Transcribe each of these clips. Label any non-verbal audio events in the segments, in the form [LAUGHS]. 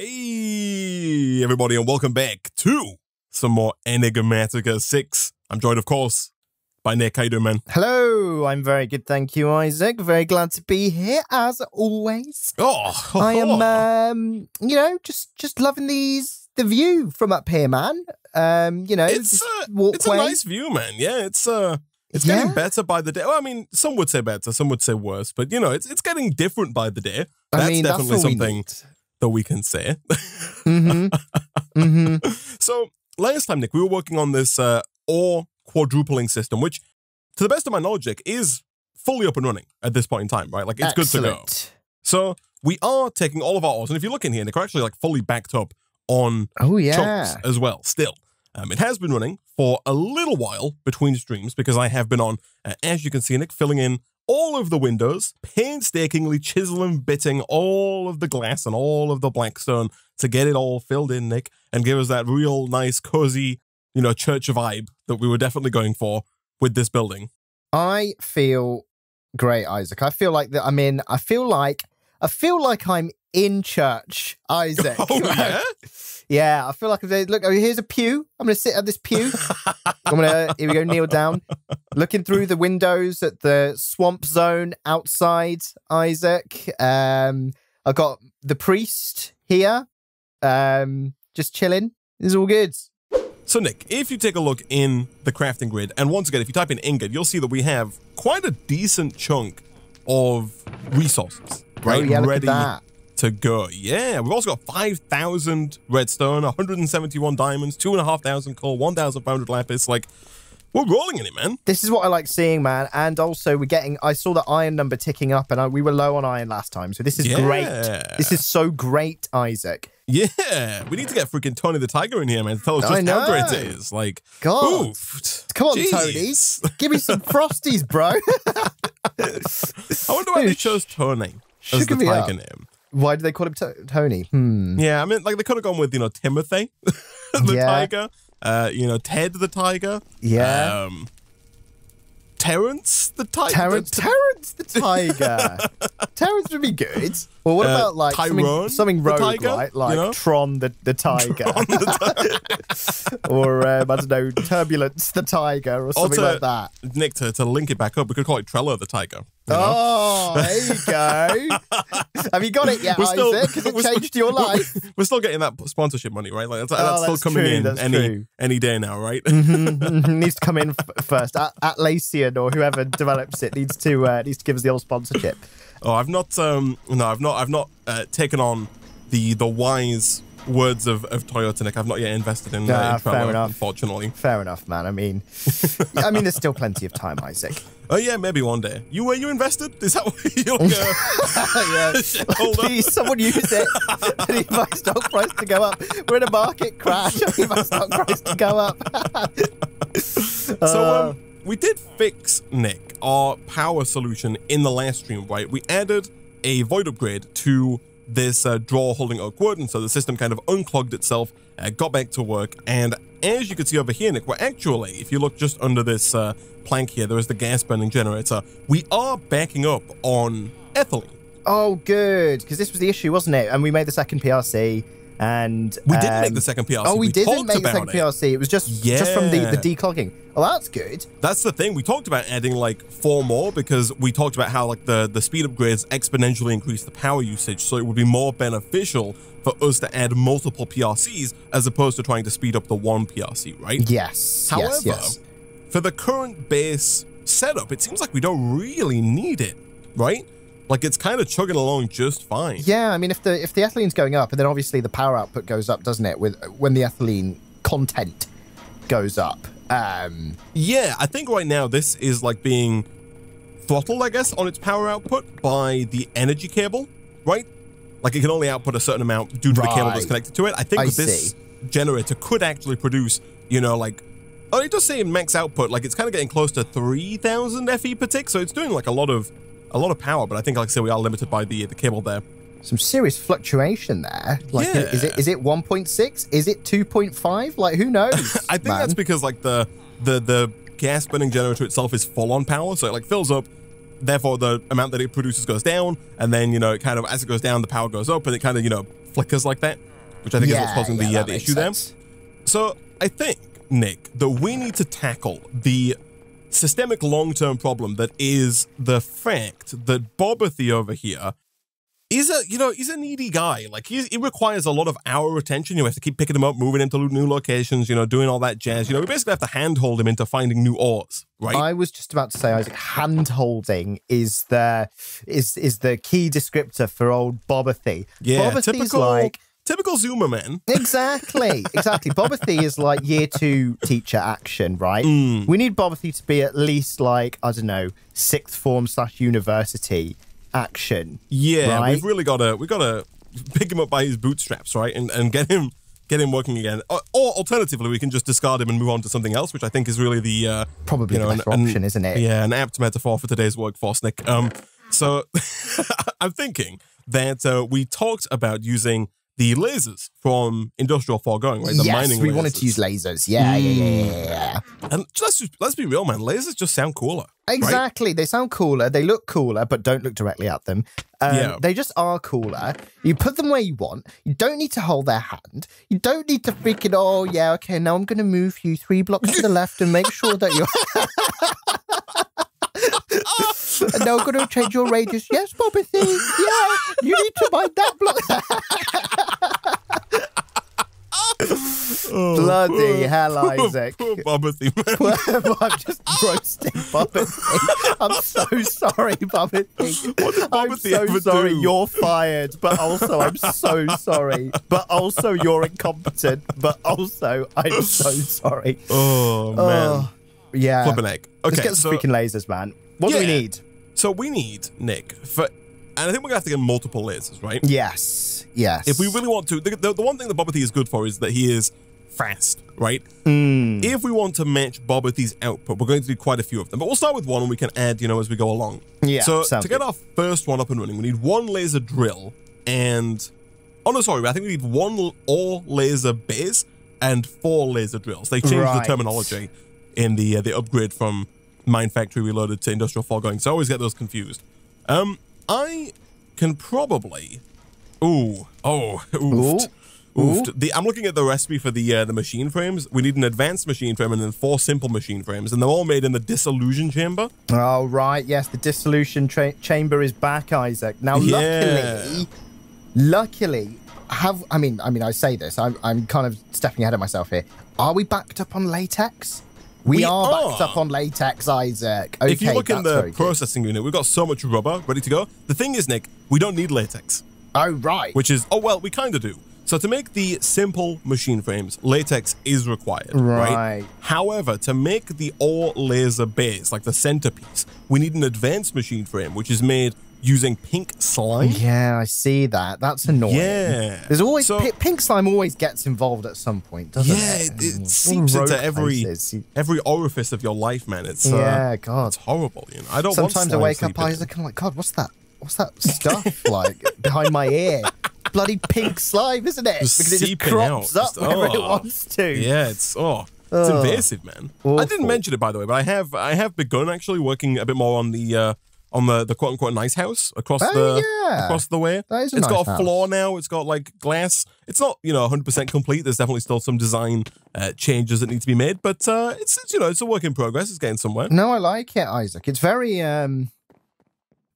Hey, everybody, and welcome back to some more Enigmatica 6. I'm joined, of course, by Nick. How you doing, man? Hello, I'm very good, thank you, Isaac. Very glad to be here, as always. Oh, I am, um, you know, just just loving these the view from up here, man. Um, you know, it's, uh, it's a nice view, man. Yeah, it's uh, it's Yeah. getting better by the day. Well, I mean, some would say better, some would say worse, but you know, it's it's getting different by the day. That's I mean, definitely that's something That we can say. need. hmm hmm So last time, Nick, we were working on this uh, ore quadrupling system, which, to the best of my knowledge, Nick, is fully up and running at this point in time, right? Like it's good to go. So we are taking all of our ores, and if you look in here, Nick, we're actually like fully backed up on Oh yeah. chunks as well. Still, um, it has been running for a little while between streams because I have been on, uh, as you can see, Nick, filling in all of the windows, painstakingly chiseling, bitting all of the glass and all of the blackstone to get it all filled in, Nick, and give us that real nice, cozy, you know, church vibe that we were definitely going for with this building. I feel great, Isaac. I feel like that. I'm in. I feel like. I feel like I'm in church, Isaac. [LAUGHS] Oh yeah, Yeah, I feel like if they look, oh, here's a pew. I'm going to sit at this pew. I'm going to, here we go, kneel down. Looking through the windows at the swamp zone outside, Isaac. Um, I've got the priest here, um, just chilling. This is all good. So, Nick, if you take a look in the crafting grid, and once again, if you type in ingot, you'll see that we have quite a decent chunk of resources, right? Oh, yeah, Ready that. To go. Yeah, we've also got 5,000 redstone, 171 diamonds, 2,500 coal, 1,500 lapis. Like, we're rolling in it, man. This is what I like seeing, man. And also, we're getting, I saw the iron number ticking up, and I, we were low on iron last time. So this is great. This is so great, Isaac. Yeah, we need to get freaking Tony the Tiger in here, man, to tell us I just how great it is. Like, God. oof. Come on, Jeez. Tony. [LAUGHS] Give me some frosties, bro. I wonder why they chose Tony as Sugar the tiger name. Why do they call him to- Tony? Hmm. Yeah, I mean, like they could have gone with you know Timothy, [LAUGHS] the Yeah. tiger. Uh, you know Ted the tiger. Yeah. Um, Terrence the tiger. Terrence, Terrence the [LAUGHS] Tiger. Terrence would be good. Well, what Uh, about like Tyrone something, something the rogue, tiger, right? Like you know? Tron the, the Tiger. [LAUGHS] or, um, I don't know, Turbulence the Tiger or something like that. Nick to, to link it back up, we could call it Trello the tiger. You know? Oh, there you go. [LAUGHS] Have you got it yet, We're still- Isaac? Because it still- changed your [LAUGHS] life. We're still getting that sponsorship money, right? Like that's, Oh, that's still coming true, in any true. any day now, right? Mhm, [LAUGHS] needs to come in first. At- Atlassian or whoever develops it needs to uh, needs to give us the old sponsorship. oh, I've not. Um, no, I've not. I've not uh, taken on the the wise words of, of Toyota. Nick, I've not yet invested in, uh, Ah, in fair enough. unfortunately. Fair enough, man. I mean, [LAUGHS] I mean, there's still plenty of time, Isaac. Oh yeah, maybe one day. You were you invested? Is that what you're a [LAUGHS] yeah. [LAUGHS] Please, someone use it. I need my stock price to go up. We're in a market crash. I need my stock price to go up. So Uh, um, we did fix Nick our power solution in the last stream, right? We added a void upgrade to this uh, drawer holding oak wood, and so the system kind of unclogged itself, uh, got back to work, and as you can see over here, Nick, we're actually, if you look just under this uh, plank here, there is the gas burning generator. We are backing up on ethylene. oh, good, because this was the issue, wasn't it? And we made the second PRC, and We didn't make um, the second PRC. Oh, we, didn't make the second it. PRC. It was just yeah. just from the the declogging. Oh, that's good. That's the thing. We talked about adding like four more because we talked about how like the the speed upgrades exponentially increase the power usage, so it would be more beneficial for us to add multiple PRCs as opposed to trying to speed up the one PRC, right? Yes. However, yes. Yes. for the current base setup, it seems like we don't really need it, right? Like it's kind of chugging along just fine. Yeah, I mean, if the if the ethylene's going up, and then obviously the power output goes up, doesn't it? With when the ethylene content goes up. Um, Yeah, I think right now this is like being throttled, I guess, on its power output by the energy cable, right? Like it can only output a certain amount due to the cable that's connected to it. I think I this generator could actually produce, you know, like oh, it does say in max output, like it's kind of getting close to three thousand FE per tick, so it's doing like a lot of a lot of power. But I think, like I said, we are limited by the the cable there. some serious fluctuation there. Like, Yeah. is it is it 1.6? Is it 2.5? Like, who knows? [LAUGHS] I think man? that's because like the the the gas burning generator itself is full on power, so it like fills up. Therefore, the amount that it produces goes down, and then you know it kind of as it goes down, the power goes up, and it kind of you know flickers like that. which I think is what's causing yeah, the, uh, the issue there. So I think, Nick, that we need to tackle the systemic long term problem that is the fact that Bobathy over here is a you know he's a needy guy. Like he he requires a lot of our attention. You have to keep picking him up, moving him to new locations. You know, doing all that jazz. You know, we basically have to handhold him into finding new ores, right? I was just about to say, Isaac, hand holding is the is is the key descriptor for old Bobathy. yeah, Bobathy's typical like typical Zoomer man. exactly, [LAUGHS] exactly. Bobathy is like year two teacher action, right? Mm. We need Bobathy to be at least like I don't know sixth form slash university action. Yeah, Right? we've really got to we got to pick him up by his bootstraps, right, and and get him get him working again. Or, or alternatively, we can just discard him and move on to something else, which I think is really the uh, Probably you know, the an- better an- option, isn't it? Yeah, an apt metaphor for today's workforce, Nick. Um, so [LAUGHS] I'm thinking that uh, we talked about using the lasers from industrial foregoing, right? The yes, mining we wanted to use lasers. Yeah, yeah, yeah, yeah, yeah. And let's just, let's be real, man. Lasers just sound cooler. right? Exactly. They sound cooler. They look cooler, but don't look directly at them. Um, Yeah. They just are cooler. You put them where you want. You don't need to hold their hand. You don't need to freaking, oh, yeah, okay, now I'm going to move you three blocks to the left and make sure that you're. [LAUGHS] and [LAUGHS] now I'm going to change your radius. Yes, Bobby. Yeah, you need to mind that block. [LAUGHS] Bloody hell, Isaac. Poor Bobathy, man. I'm just roasting Bobathy. I'm so sorry, Bobathy. What did I'm so ever sorry. do? You're fired, but also I'm so sorry. But also you're incompetent. But also I'm so sorry. Oh man, Oh, yeah. flip an egg. Okay, Let's get so some freaking lasers, man. What do we need? so we need Nick for, and I think we're gonna have to get multiple lasers, right? Yes. Yes. If we really want to, the, the, the one thing that Bobathy is good for is that he is fast, right? Mm. If we want to match Bobathy's output, we're going to do quite a few of them. But we'll start with one and we can add, you know, as we go along. Yeah, So to get good. our first one up and running, we need one laser drill and oh no, sorry, I think we need one all laser base and four laser drills. They changed Right. the terminology in the uh, the upgrade from MineFactory Reloaded to Industrial Foregoing, so I always get those confused. Um, I can probably, ooh, oh, [LAUGHS] oofed. Ooh. Oofed. The, I'm looking at the recipe for the uh, the machine frames. We need an advanced machine frame and then four simple machine frames, and they're all made in the dissolution chamber. Oh right, yes, the dissolution chamber is back, Isaac. Now, Yeah. luckily, luckily, have I mean, I mean, I say this, I'm, I'm kind of stepping ahead of myself here. Are we backed up on latex? We, We are, backed up on latex, Isaac. Okay, if you look in the very good. processing unit, we've got so much rubber ready to go. The thing is, Nick, we don't need latex, oh right, which is oh well, we kind of do. So to make the simple machine frames, latex is required, right? Right. However, to make the all laser base, like the centerpiece, we need an advanced machine frame, which is made using pink slime. yeah, I see that. That's annoying. Yeah. There's always So- pi- pink slime always gets involved at some point, doesn't Yeah, it? it, it Mm. seeps into every places. Every orifice of your life, man. It's uh, Yeah, God. it's horrible. You know, I don't want Sometimes I wake up. Isaac, and I'm like, God, what's that? What's that stuff [LAUGHS] like behind my ear? Bloody pink slime, isn't it? Just because it just crops out. up Just- whenever it oh. wants to. Yeah, it's oh, it's invasive, man. I didn't mention it by the way, but I have I have begun actually working a bit more on the uh on the the quote unquote nice house across Oh, the yeah. across the way. That is a It's nice got a house. floor now. It's got like glass. It's not you know 100 percent complete. There's definitely still some design uh, changes that need to be made, but uh, it's, it's you know it's a work in progress. It's getting somewhere. No, I like it, Isaac. It's very um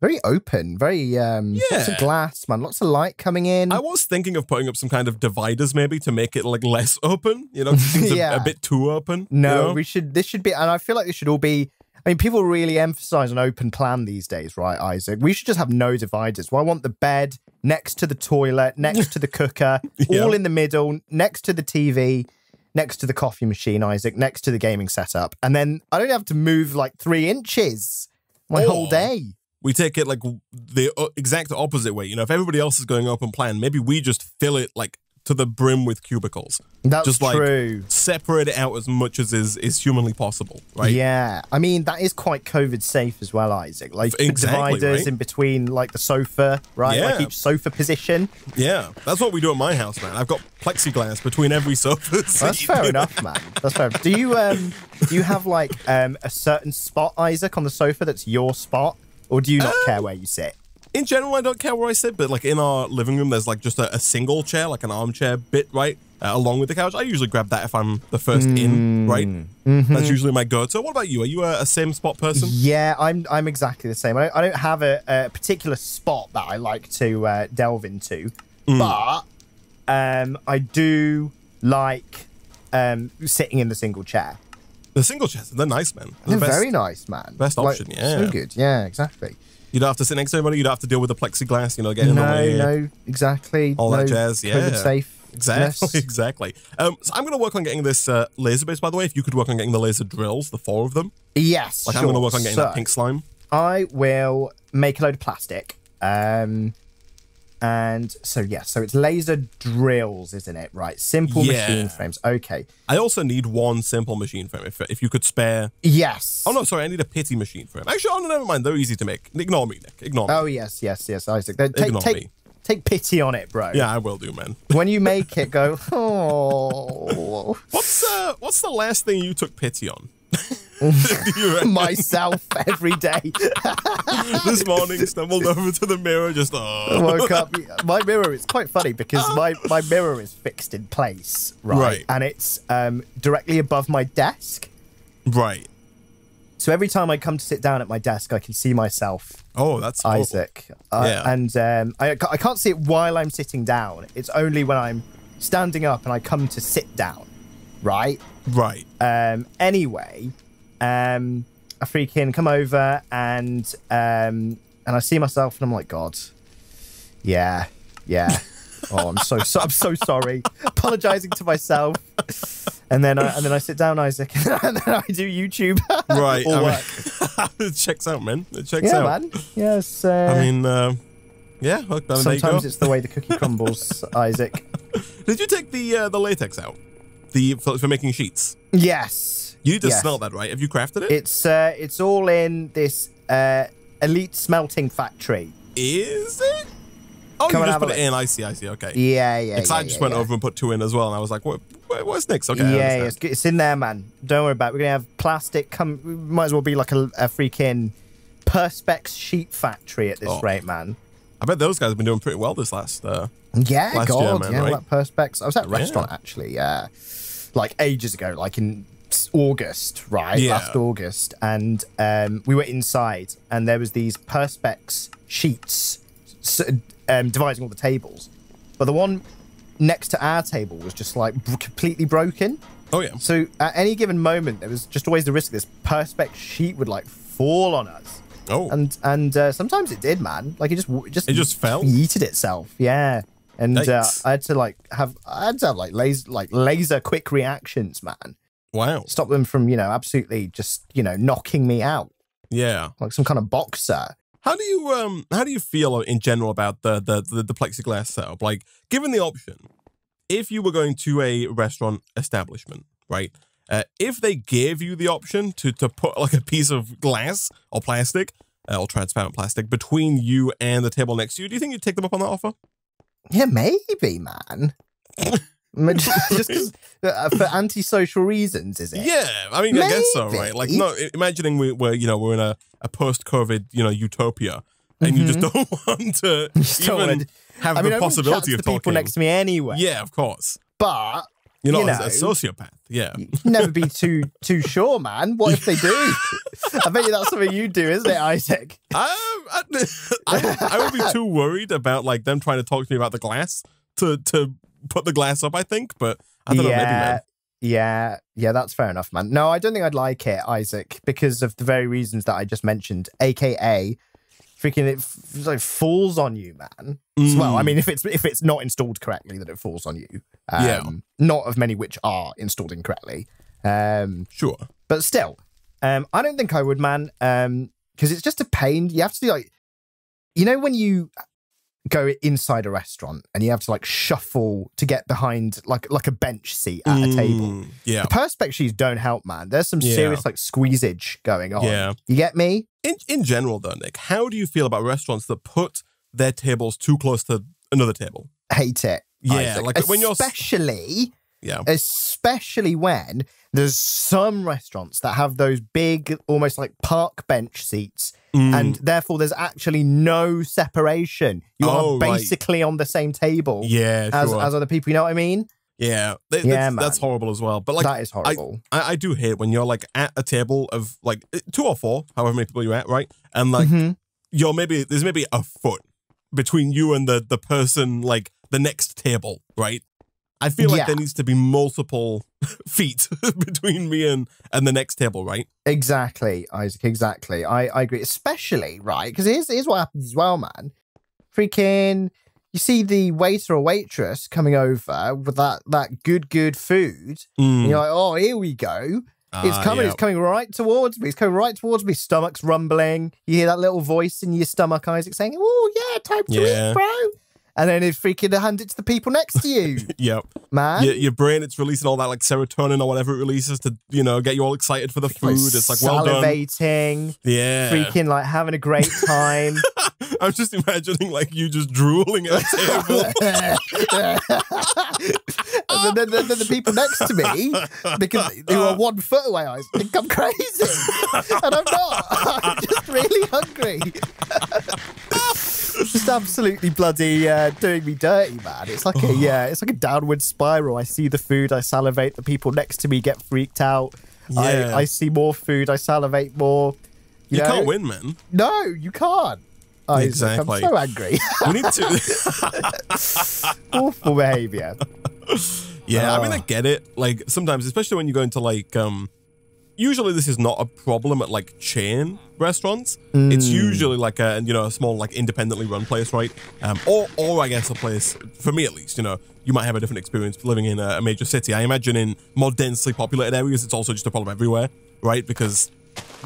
very open, very um lots of glass, man, lots of light coming in. I was thinking of putting up some kind of dividers maybe to make it like less open. You know, it seems a- [LAUGHS] Yeah. a, bit too open. you no, know? we should this should be and I feel like this should all be I mean, people really emphasize an open plan these days, right, Isaac? We should just have no dividers. Well, I want the bed next to the toilet, next to the cooker, [LAUGHS] Yeah. all in the middle, next to the TV, next to the coffee machine, Isaac, next to the gaming setup. And then I don't have to move like three inches my whole day. we take it like the uh, exact opposite way. You know, if everybody else is going open plan, maybe we just fill it like to the brim with cubicles. That's just like true. separate it out as much as is is humanly possible, right? Yeah, I mean that is quite COVID safe as well, Isaac. Like Exactly, dividers right? in between, like the sofa, right? Like Yeah. each sofa position. Yeah, that's what we do at my house, man. I've got plexiglass between every sofa. so [LAUGHS] That's fair enough, man. That's fair. Do you um do you have like um a certain spot, Isaac, on the sofa that's your spot, or do you not care where you sit? In general, I don't care where I sit, but like in our living room, there's like just a, a single chair, like an armchair bit, right? Uh, along with the couch. I usually grab that if I'm the first in, right? Mm-hmm. That's usually my go-to. What about you? Are you a, a same spot person? Yeah, I'm I'm exactly the same. I don't, I don't have a, a particular spot that I like to uh, delve into, Mm. but um, I do like um, sitting in the single chair. The single chairs, they're nice, man. They're They're the best. very nice, man. best Like, option, yeah. So good. Yeah, exactly. You don't have to sit next to anybody. You don't have to deal with the plexiglass, you know, getting in the way. no, no, exactly. All no that jazz, yeah. COVID safe. Exactly, [LAUGHS] exactly. Um, so I'm going to work on getting this uh, laser base, by the way. If you could work on getting the laser drills, the four of them. Yes. Like, I'm going to work on getting So, that pink slime. I will make a load of plastic. Um, and so yeah, so it's laser drills, isn't it? Right, simple Yeah. machine frames. Okay. I also need one simple machine frame. If, if you could spare. Yes. Oh, no, sorry. I need a pity machine frame. Actually, oh, no, never mind. They're easy to make. Ignore me, Nick. Ignore me. Oh yes, yes, yes, Isaac. Take Ignore take me. take pity on it, bro. Yeah, I will do, man. [LAUGHS] When you make it, go. [LAUGHS] Oh, What's uh, what's the last thing you took pity on? [LAUGHS] Do you reckon? myself every day. [LAUGHS] this morning stumbled over to the mirror, just oh. woke up. My mirror is quite funny because my, my mirror is fixed in place, right? Right. And it's um, directly above my desk. right. So every time I come to sit down at my desk, I can see myself, Oh, that's. Isaac. Uh, Yeah. And um, I, I can't see it while I'm sitting down. It's only when I'm standing up and I come to sit down, right? Right. Um, anyway, um, I freaking come over and um, and I see myself and I'm like, God, yeah, yeah. [LAUGHS] Oh, I'm so, so I'm so sorry. Apologizing to myself, and then I, and then I sit down, Isaac, [LAUGHS] and then I do YouTube. [LAUGHS] Right. or I work. mean, it checks out, man. It checks yeah, out. man. Yes. Uh, I mean, uh, yeah. Look, I mean, sometimes it's the way the cookie crumbles, Isaac. Did you take the uh, the latex out? The for, for making sheets. Yes. You need to Yes. smell that, right? Have you crafted it? It's uh, it's all in this uh, elite smelting factory. Is it? Oh, Come you just put it in. I see. I see. Okay. Yeah, yeah. Because I just yeah, went yeah. over and put two in as well, and I was like, "What? Where's Nick's?" Okay. I yeah, it's, in there, man. Don't worry about it. We're gonna have plastic. Come, might as well be like a, a freaking perspex sheet factory at this Oh. rate, man. I bet those guys have been doing pretty well this last. Uh, Yeah, Last God, year, man, yeah, right? that perspex. I was at a restaurant actually, yeah, like ages ago, like in August, right? Yeah. Last August, and um, we were inside, and there was these perspex sheets um, dividing all the tables, but the one next to our table was just like completely broken. oh yeah. So at any given moment, there was just always the risk this perspex sheet would like fall on us, Oh. and and uh, sometimes it did, man. Like it just it just It just fell? yeeted itself. Yeah, and uh, I had to like have I had to have like laser like laser quick reactions, man. Wow. Stop them from you know absolutely just you know knocking me out Yeah. like some kind of boxer. How do you um how do you feel in general about the the the, the plexiglass setup? Like, given the option, if you were going to a restaurant establishment, right? Uh, if they gave you the option to to put like a piece of glass or plastic uh, or transparent plastic between you and the table next to you, do you think you'd take them up on that offer? Yeah, maybe, man. [LAUGHS] [LAUGHS] Just 'cause, uh, for antisocial reasons, is it? Yeah, I mean, I guess so, right? Like, no, imagining we, we're you know we're in a, a post COVID you know utopia, and you just don't [LAUGHS] want to [LAUGHS] even wanna- have I mean, the I wouldn't chat possibility to of the people talking. next to me anyway. Yeah, of course. but You're not You a- a know. sociopath. Yeah. never be too too sure, man. What if they do? I bet you that's something you do, isn't it, Isaac? Um, I, I, I would be too worried about like them trying to talk to me about the glass to to put the glass up. I think, but I don't know. Maybe, man. Yeah, yeah, that's fair enough, man. No, I don't think I'd like it, Isaac, because of the very reasons that I just mentioned, aka freaking it f- like falls on you, man. Mm. Well, I mean, if it's if it's not installed correctly, then it falls on you. Um, Yeah. Not of many which are installed incorrectly. Um, sure. but still, um, I don't think I would, man. Um, because it's just a pain. You have to do like, you know, when you go inside a restaurant and you have to like shuffle to get behind like like a bench seat at a table. Mm, Yeah. The perspex sheets don't help, man. There's some Yeah. serious like squeezage going on. Yeah. You get me? In in general, though, Nick, how do you feel about restaurants that put their tables too close to another table? Hate it. Yeah, Isaac. like when you're especially Yeah. especially when there's some restaurants that have those big, almost like park bench seats, Mm. and therefore there's actually no separation. You Oh, are right. basically on the same table yeah, as, sure. as other people. You know what I mean? yeah, Yeah, that's, that's horrible as well. But like, that is horrible. I, I do hate when you're like at a table of like eh, two or four, however many people you're at, right? And like Mhm. you're maybe there's maybe a foot between you and the the person like the next table, right? I feel like Yeah. there needs to be multiple [LAUGHS] feet [LAUGHS] between me and and the next table, right? Exactly, Isaac. Exactly. I, I agree. Especially, right? Because here's, here's what happens as well, man. Freaking, you see the waiter or waitress coming over with that, that good, good food. And you're like, oh, here we go. It's Ah, coming. yeah. It's coming right towards me. It's coming right towards me. Stomach's rumbling. You hear that little voice in your stomach, Isaac, saying, "Oh yeah, time to Yeah. eat, bro." And then it freaking hand it to the people next to you, [LAUGHS] Yep. man. your, your brain, it's releasing all that like serotonin or whatever it releases to, you know, get you all excited for the food. It's like, well done. salivating, Yeah. freaking like having a great time. [LAUGHS] I'm just imagining like you just drooling at a table. [LAUGHS] and then, then, then the people next to me, because who are one foot away, I think I'm crazy, and I'm not. I'm just really hungry. Just absolutely bloody uh, doing me dirty, man. It's like a yeah, it's like a downward spiral. I see the food, I salivate. The people next to me get freaked out. Yeah. I, I see more food, I salivate more. You know? can't win, man. No, you can't. Isaac, Exactly. I'm so angry. [LAUGHS] We need to. [LAUGHS] Awful behaviour. Yeah, I mean, I Ah. get it. Like sometimes, especially when you go into like, um, usually this is not a problem at like chain restaurants. It's Hmm. usually like a you know a small like independently run place, right? Um, or or I guess a place for me at least. You know, you might have a different experience living in a, a major city. I imagine in more densely populated areas, it's also just a problem everywhere, right? Because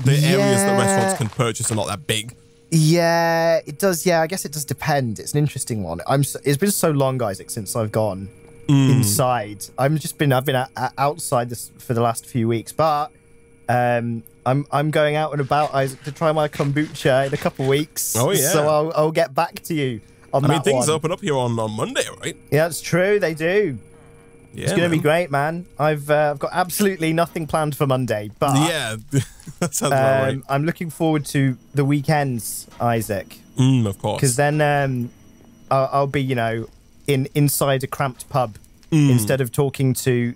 the areas that restaurants can purchase are not that big. Yeah, it does. Yeah, I guess it does depend. It's an interesting one. I'm. So, it's been so long, Isaac, since I've gone inside. I've just been. I've been a, a- outside this for the last few weeks, but um, I'm. I'm going out and about, Isaac, to try my kombucha in a couple of weeks. Oh, yeah. So I'll. I'll get back to you on I that mean, things one. open up here on, on Monday, right? Yeah, it's true. They do. Yeah, It's going to be great, man. I've. Uh, I've got absolutely nothing planned for Monday, but Yeah, [LAUGHS] that sounds about right. um, I'm looking forward to the weekends, Isaac. Mm, of course. because then um, I'll, I'll be, you know, in inside a cramped pub Mm. instead of talking to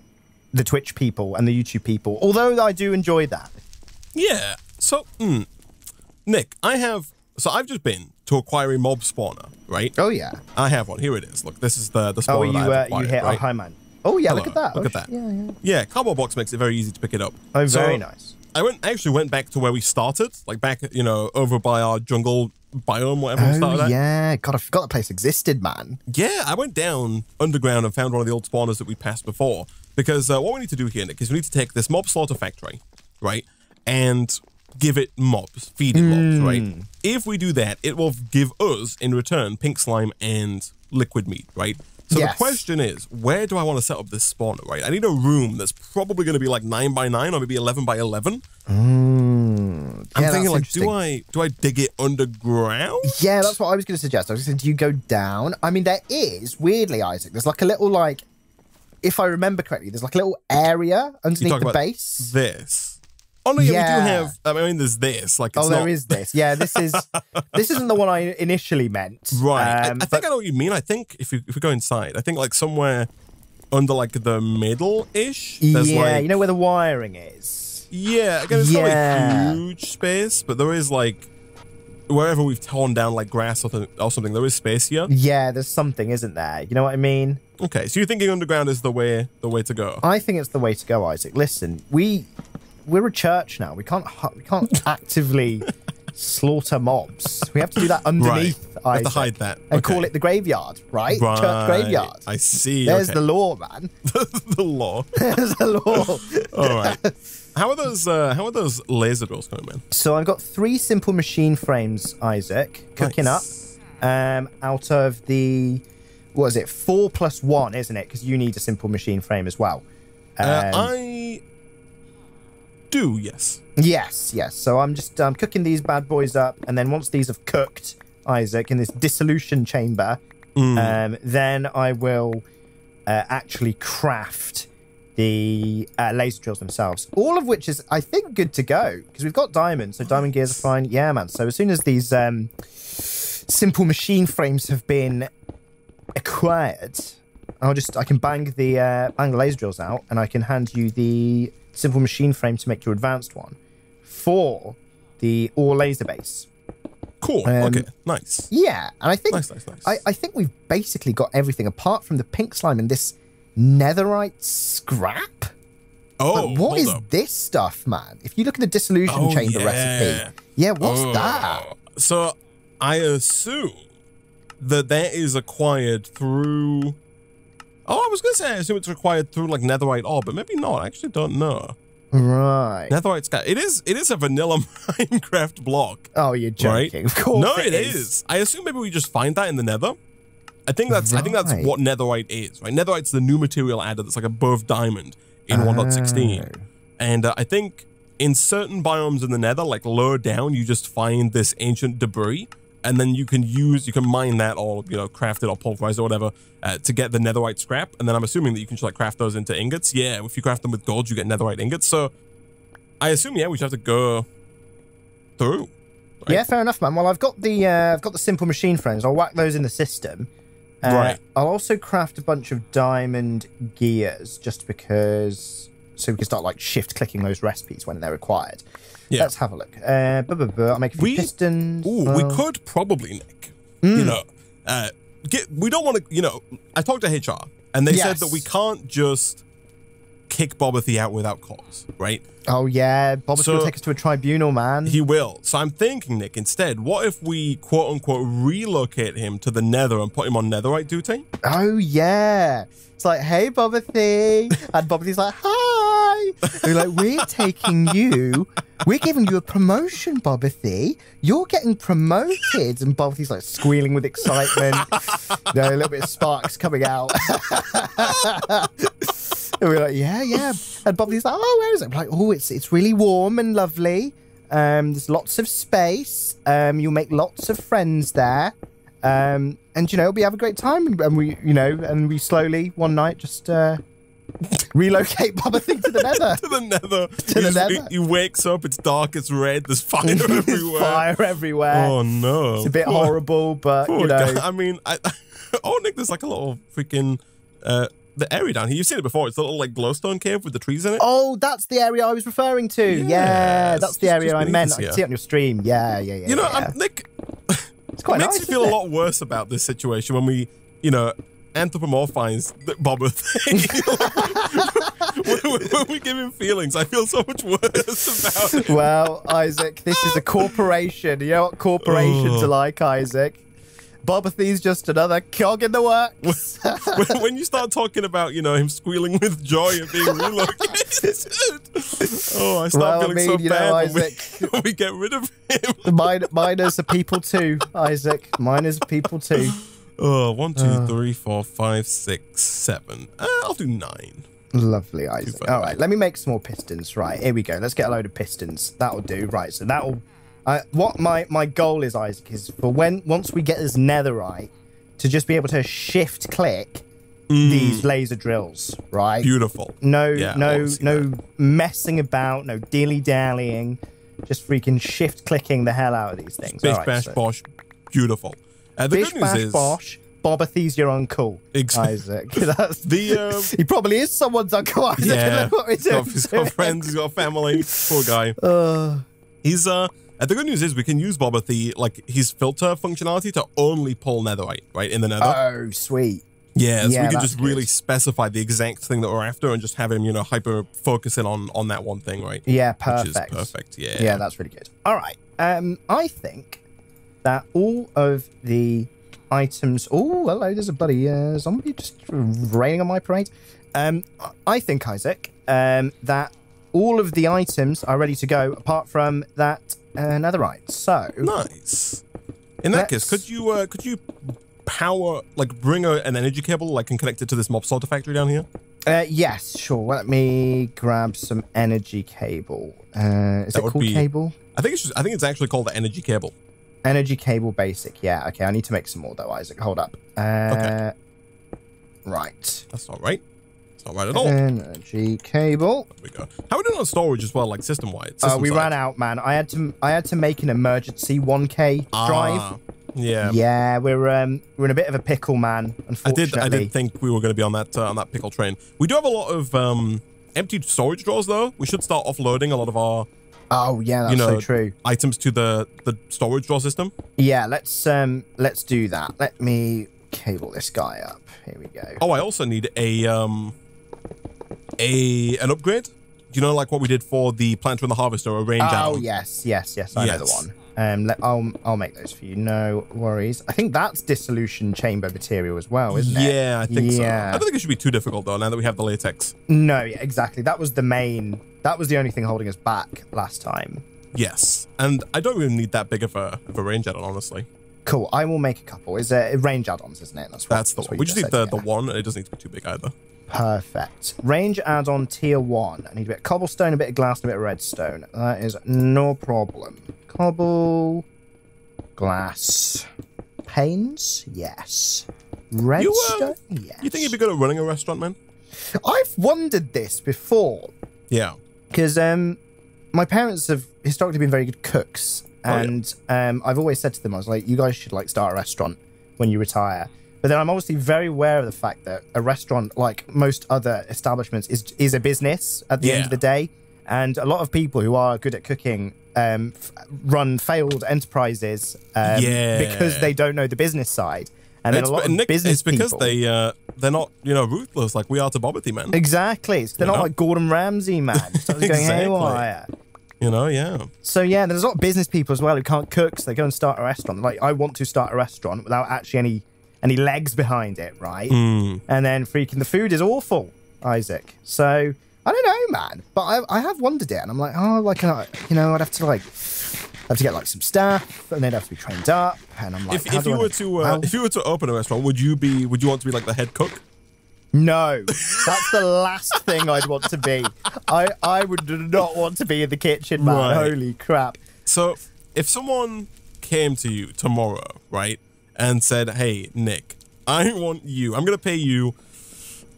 the Twitch people and the YouTube people. Although I do enjoy that. Yeah. So, mm, Nick, I have. So I've just been to acquire a mob spawner, right? Oh yeah. I have one. Here it is. Look, this is the the spawner. Oh, you uh, acquired, you hit. right? Oh, hi man. Oh yeah, look at that. Look Oh, at that. Yeah, yeah. Yeah, cardboard box makes it very easy to pick it up. Oh, So, very nice. I went actually went back to where we started, like back you know over by our jungle biome, whatever we started Oh at. yeah. God, I forgot that place existed, man. Yeah, I went down underground and found one of the old spawners that we passed before. Because uh, what we need to do here, Nick, is we need to take this mob slaughter factory, right, and give it mobs, feed it mobs, Hmm. right. If we do that, it will give us in return pink slime and liquid meat, right. So Yes. the question is, where do I want to set up this spawner, right? I need a room that's probably going to be like nine by nine or maybe eleven by eleven. I'm thinking like, do. I do I dig it underground? Yeah, that's what I was going to suggest. I was going to say, do you go down? I mean, there is weirdly, Isaac. There's like a little like, if I remember correctly, there's like a little area underneath the about base. This. Oh no, yeah, we do have. I mean, there's this. Like, it's Oh, there not, is this. Yeah, this is [LAUGHS] this isn't the one I initially meant. Right. I- Um, I, think I know what you mean. I think if you if we go inside, I think like somewhere under like the middle ish. yeah, like you know where the wiring is. yeah. Again, it's Yeah. not a huge space, but there is like wherever we've torn down like grass or, th- or something, there is space here. Yeah, there's something, isn't there? You know what I mean? Okay, so you're thinking underground is the way the way to go. I think it's the way to go, Isaac. Listen, we we're a church now. We can't we can't [LAUGHS] actively slaughter mobs. We have to do that underneath. I have to hide that. and Okay. call it the graveyard, right? Right. Church graveyard. I see. There's okay. the law, man. [LAUGHS] the law. [LAUGHS] There's the law. All right. How are those? Uh, how are those laser drills coming, man? So I've got three simple machine frames, Isaac, cooking Nice. up um, out of the what is it four plus one, isn't it? Because you need a simple machine frame as well. Um, Uh, I do. Yes. yes, yes. So I'm just um, cooking these bad boys up, and then once these have cooked, Isaac, in this dissolution chamber, Mm. um, then I will uh, actually craft the uh, laser drills themselves. All of which is, I think, good to go because we've got diamonds, so diamond gears are fine. Yeah, man. So as soon as these um, simple machine frames have been acquired, I'll just I can bang the uh, bang the laser drills out, and I can hand you the simple machine frame to make your advanced one for the all laser base. Cool. Um, okay. Nice. Yeah, and I think Nice, nice, nice. I, I think we've basically got everything apart from the pink slime and this netherite scrap. oh, But what is up. this stuff, man? If you look at the dissolution Oh, chamber yeah. recipe, yeah, what's Oh. that? So I assume that that is acquired through. Oh, I was gonna say I assume it's required through like netherite ore, but maybe not. I actually don't know. Right. Netherite scrap. It is. It is a vanilla [LAUGHS] Minecraft block. Oh, you're Right? joking. Of course no, it it is. I assume maybe we just find that in the Nether. I think that's. I think that's what netherite is. Right. Netherite's the new material added that's like above diamond in Oh. 1.16. And uh, I think in certain biomes in the nether, like lower down, you just find this ancient debris. And then you can use, you can mine that or, you know, craft it or pulverize or whatever uh, to get the netherite scrap. And then I'm assuming that you can just like craft those into ingots. Yeah, if you craft them with gold, you get netherite ingots. So I assume, yeah, we just have to go through. right? Yeah, fair enough, man. Well, I've got the uh, I've got the simple machine frames. I'll whack those in the system. Uh, Right. I'll also craft a bunch of diamond gears just because, so we can start like shift clicking those recipes when they're required. Yeah. Let's have a look. Uh, blah, blah, blah. I'll make a few We- pistons. Ooh, we could probably, Nick. Mm. You know, uh, get. We don't want to. You know, I talked to HR, and they said that we can't just kick Bobathy out without cause, right? Oh yeah, Bob's So- gonna take us to a tribunal, man. He will. So I'm thinking, Nick. Instead, what if we quote unquote relocate him to the Nether and put him on Netherite duty? oh yeah. It's like, hey Bobathy, and Bobathy's like, hi. They're like, we're taking you. We're giving you a promotion, Bobathy. You're getting promoted, and Bobathy's like squealing with excitement. [LAUGHS] you know, a little bit of sparks coming out. [LAUGHS] and we're like, yeah, yeah. And Bobathy's like, oh, where is it? We're like, oh, it's it's really warm and lovely. Um, there's lots of space. Um, you'll make lots of friends there. Um, and you know, we have a great time, and we, you know, and we slowly one night just uh, relocate Bobathy [LAUGHS] to the Nether. To the Nether. To the Nether. He, wakes up. It's dark. It's red. There's fire [LAUGHS] There's everywhere. fire everywhere. Oh no! It's a bit Poor- horrible, but you know, guy. [LAUGHS] I mean, I, oh Nick, there's like a little freaking uh the area down here. You've seen it before. It's a little like glowstone cave with the trees in it. Oh, that's the area I was referring to. Yeah, that's the area I meant. I can see it on your stream. Yeah, yeah, yeah. you know, yeah. I'm, Nick. it's quite it makes nice. me feel a lot worse about this situation when we, you know, anthropomorphize the Bobathy. [LAUGHS] when, when we give him feelings, I feel so much worse about it. Well, Isaac, this is a corporation. You know what corporations Oh. are like, Isaac? Bobathy's just another cog in the works. [LAUGHS] when, when you start talking about, you know, him squealing with joy and being relocated, [LAUGHS] oh, I start Well, I feeling mean, so you know, bad when we, Isaac- when we get rid of him. Mine, miners are people too, Isaac. Miners are people too. Oh, one, two, Uh. three, four, five, six, seven. Uh, I'll do nine. Lovely, Isaac. funny. All right, let me make some more pistons. Right, here we go. Let's get a load of pistons. That'll do. Right, so that'll. Uh, what my my goal is, Isaac, is for when once we get this netherite to just be able to shift click these laser drills. Right. Beautiful. No, Yeah, no, no messing about. No dilly dallying. Just freaking shift clicking the hell out of these things. Bish All right, bash so- bosh. Beautiful. Uh, the Bish good news bash is bosh. Bobathy's your uncle, Ex- Isaac. [LAUGHS] That's the um, [LAUGHS] he probably is someone's uncle. Isaac. yeah, Look what we're he's got, he's got friends, he's got family. Poor guy. [LAUGHS] Uh, He's uh. And the good news is we can use Bobathy like his filter functionality to only pull netherite right in the nether. oh, sweet. yeah, so yeah, we can just really specify the exact thing that we're after and just have him, you know, hyper focusing on on that one thing, right? Yeah, perfect. perfect. Yeah. Yeah, that's really good. All right. Um, I think that all of the items. Oh, hello. There's a bloody uh, zombie just raining on my parade. Um, I think Isaac. Um, that all of the items are ready to go, apart from that uh, netherite. So Nice. In that case, could you uh could you power like bring a, an energy cable like and connect it to this mob slaughter factory down here? Uh, yes, sure. Let me grab some energy cable. Uh, is That it called be- cable? I think it's just I think it's actually called the energy cable. Energy cable basic. Yeah. Okay. I need to make some more though, Isaac. Hold up. Uh, Okay. Right. That's not right. It's not right at all. Energy cable. There we go. How are we doing on storage as well, like system wide? Uh, we ran out, man. I had to I had to make an emergency 1K drive. Ah, yeah. Yeah, we're um we're in a bit of a pickle, man. Unfortunately. I did. I did think we were going to be on that uh, on that pickle train. We do have a lot of um, empty storage drawers, though. We should start offloading a lot of our Oh yeah, that's you know so true. items to the the storage drawer system. Yeah, let's um let's do that. Let me cable this guy up. Here we go. Oh, I also need a um a an upgrade. Do you know like what we did for the planter and the harvester, a range Oh out? yes, yes, yes. I know the one. Um, let, I'll I'll make those for you. No worries. I think that's dissolution chamber material as well, isn't it? Yeah, I think so. I don't think it should be too difficult though. Now that we have the latex. No, yeah, exactly. That was the main. That was the only thing holding us back last time. Yes, and I don't even need that big of a of a range add-on, honestly. Cool. I will make a couple. Is it range add-ons, isn't it? That's what, That's the what one. We just need the, yeah. the one, and it doesn't need to be too big either. Perfect. Range add-on tier one. I need a bit of cobblestone, a bit of glass, and a bit of redstone. That is no problem. Cobble, glass, panes. Yes. Redstone. yes. You think you'd be good at running a restaurant, man? I've wondered this before Yeah. because um, my parents have historically been very good cooks, Oh, yeah. and um, I've always said to them, I was like, "You guys should like start a restaurant when you retire." But then I'm obviously very aware of the fact that a restaurant, like most other establishments, is is a business at the end of the day, and a lot of people who are good at cooking um, f- run failed enterprises um, Yeah. because they don't know the business side. And then It's, a lot of Nick, business it's because people, they uh they're not you know ruthless like we are to Bobbity, man. exactly they're You not know? like Gordon Ramsay, man. So [LAUGHS] it's going Exactly. haywire. You know, yeah. So yeah, there's a lot of business people as well who can't cook, so they go and start a restaurant. Like I want to start a restaurant without actually any any legs behind it, right? Mm. And then freaking the food is awful, Isaac. So I don't know, man. But I, I have wondered it, and I'm like, oh, like uh, you know, I'd have to like have to get like some staff, and they'd have to be trained up, and I'm like, If, if you I- were to uh, if you were to open a restaurant, would you be would you want to be like the head cook? No, that's the last thing I'd want to be. I I would not want to be in the kitchen, man. Right. Holy crap! So if someone came to you tomorrow, right, and said, "Hey, Nick, I want you. I'm gonna pay you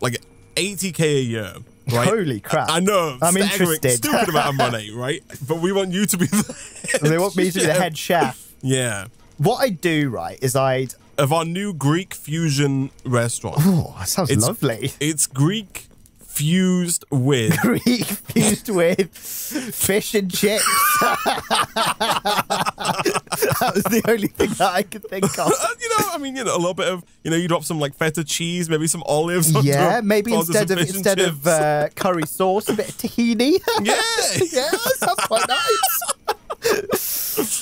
like 80k a year." Right? Holy crap! I know, I'm interested. stupid amount of money, [LAUGHS] right? But we want you to be the head they want me to be the chef. head chef. Yeah, What I'd do, right, is I'd. of our new Greek fusion restaurant. Oh, that sounds It's- lovely. It's Greek fused with [LAUGHS] Greek fused with fish and chips. [LAUGHS] that was the only thing that I could think of. [LAUGHS] You know, I mean, you know, a little bit of, you know, you drop some like feta cheese, maybe some olives. Yeah, maybe instead of instead of uh, curry sauce, a bit of tahini. yeah, yeah, that sounds quite nice.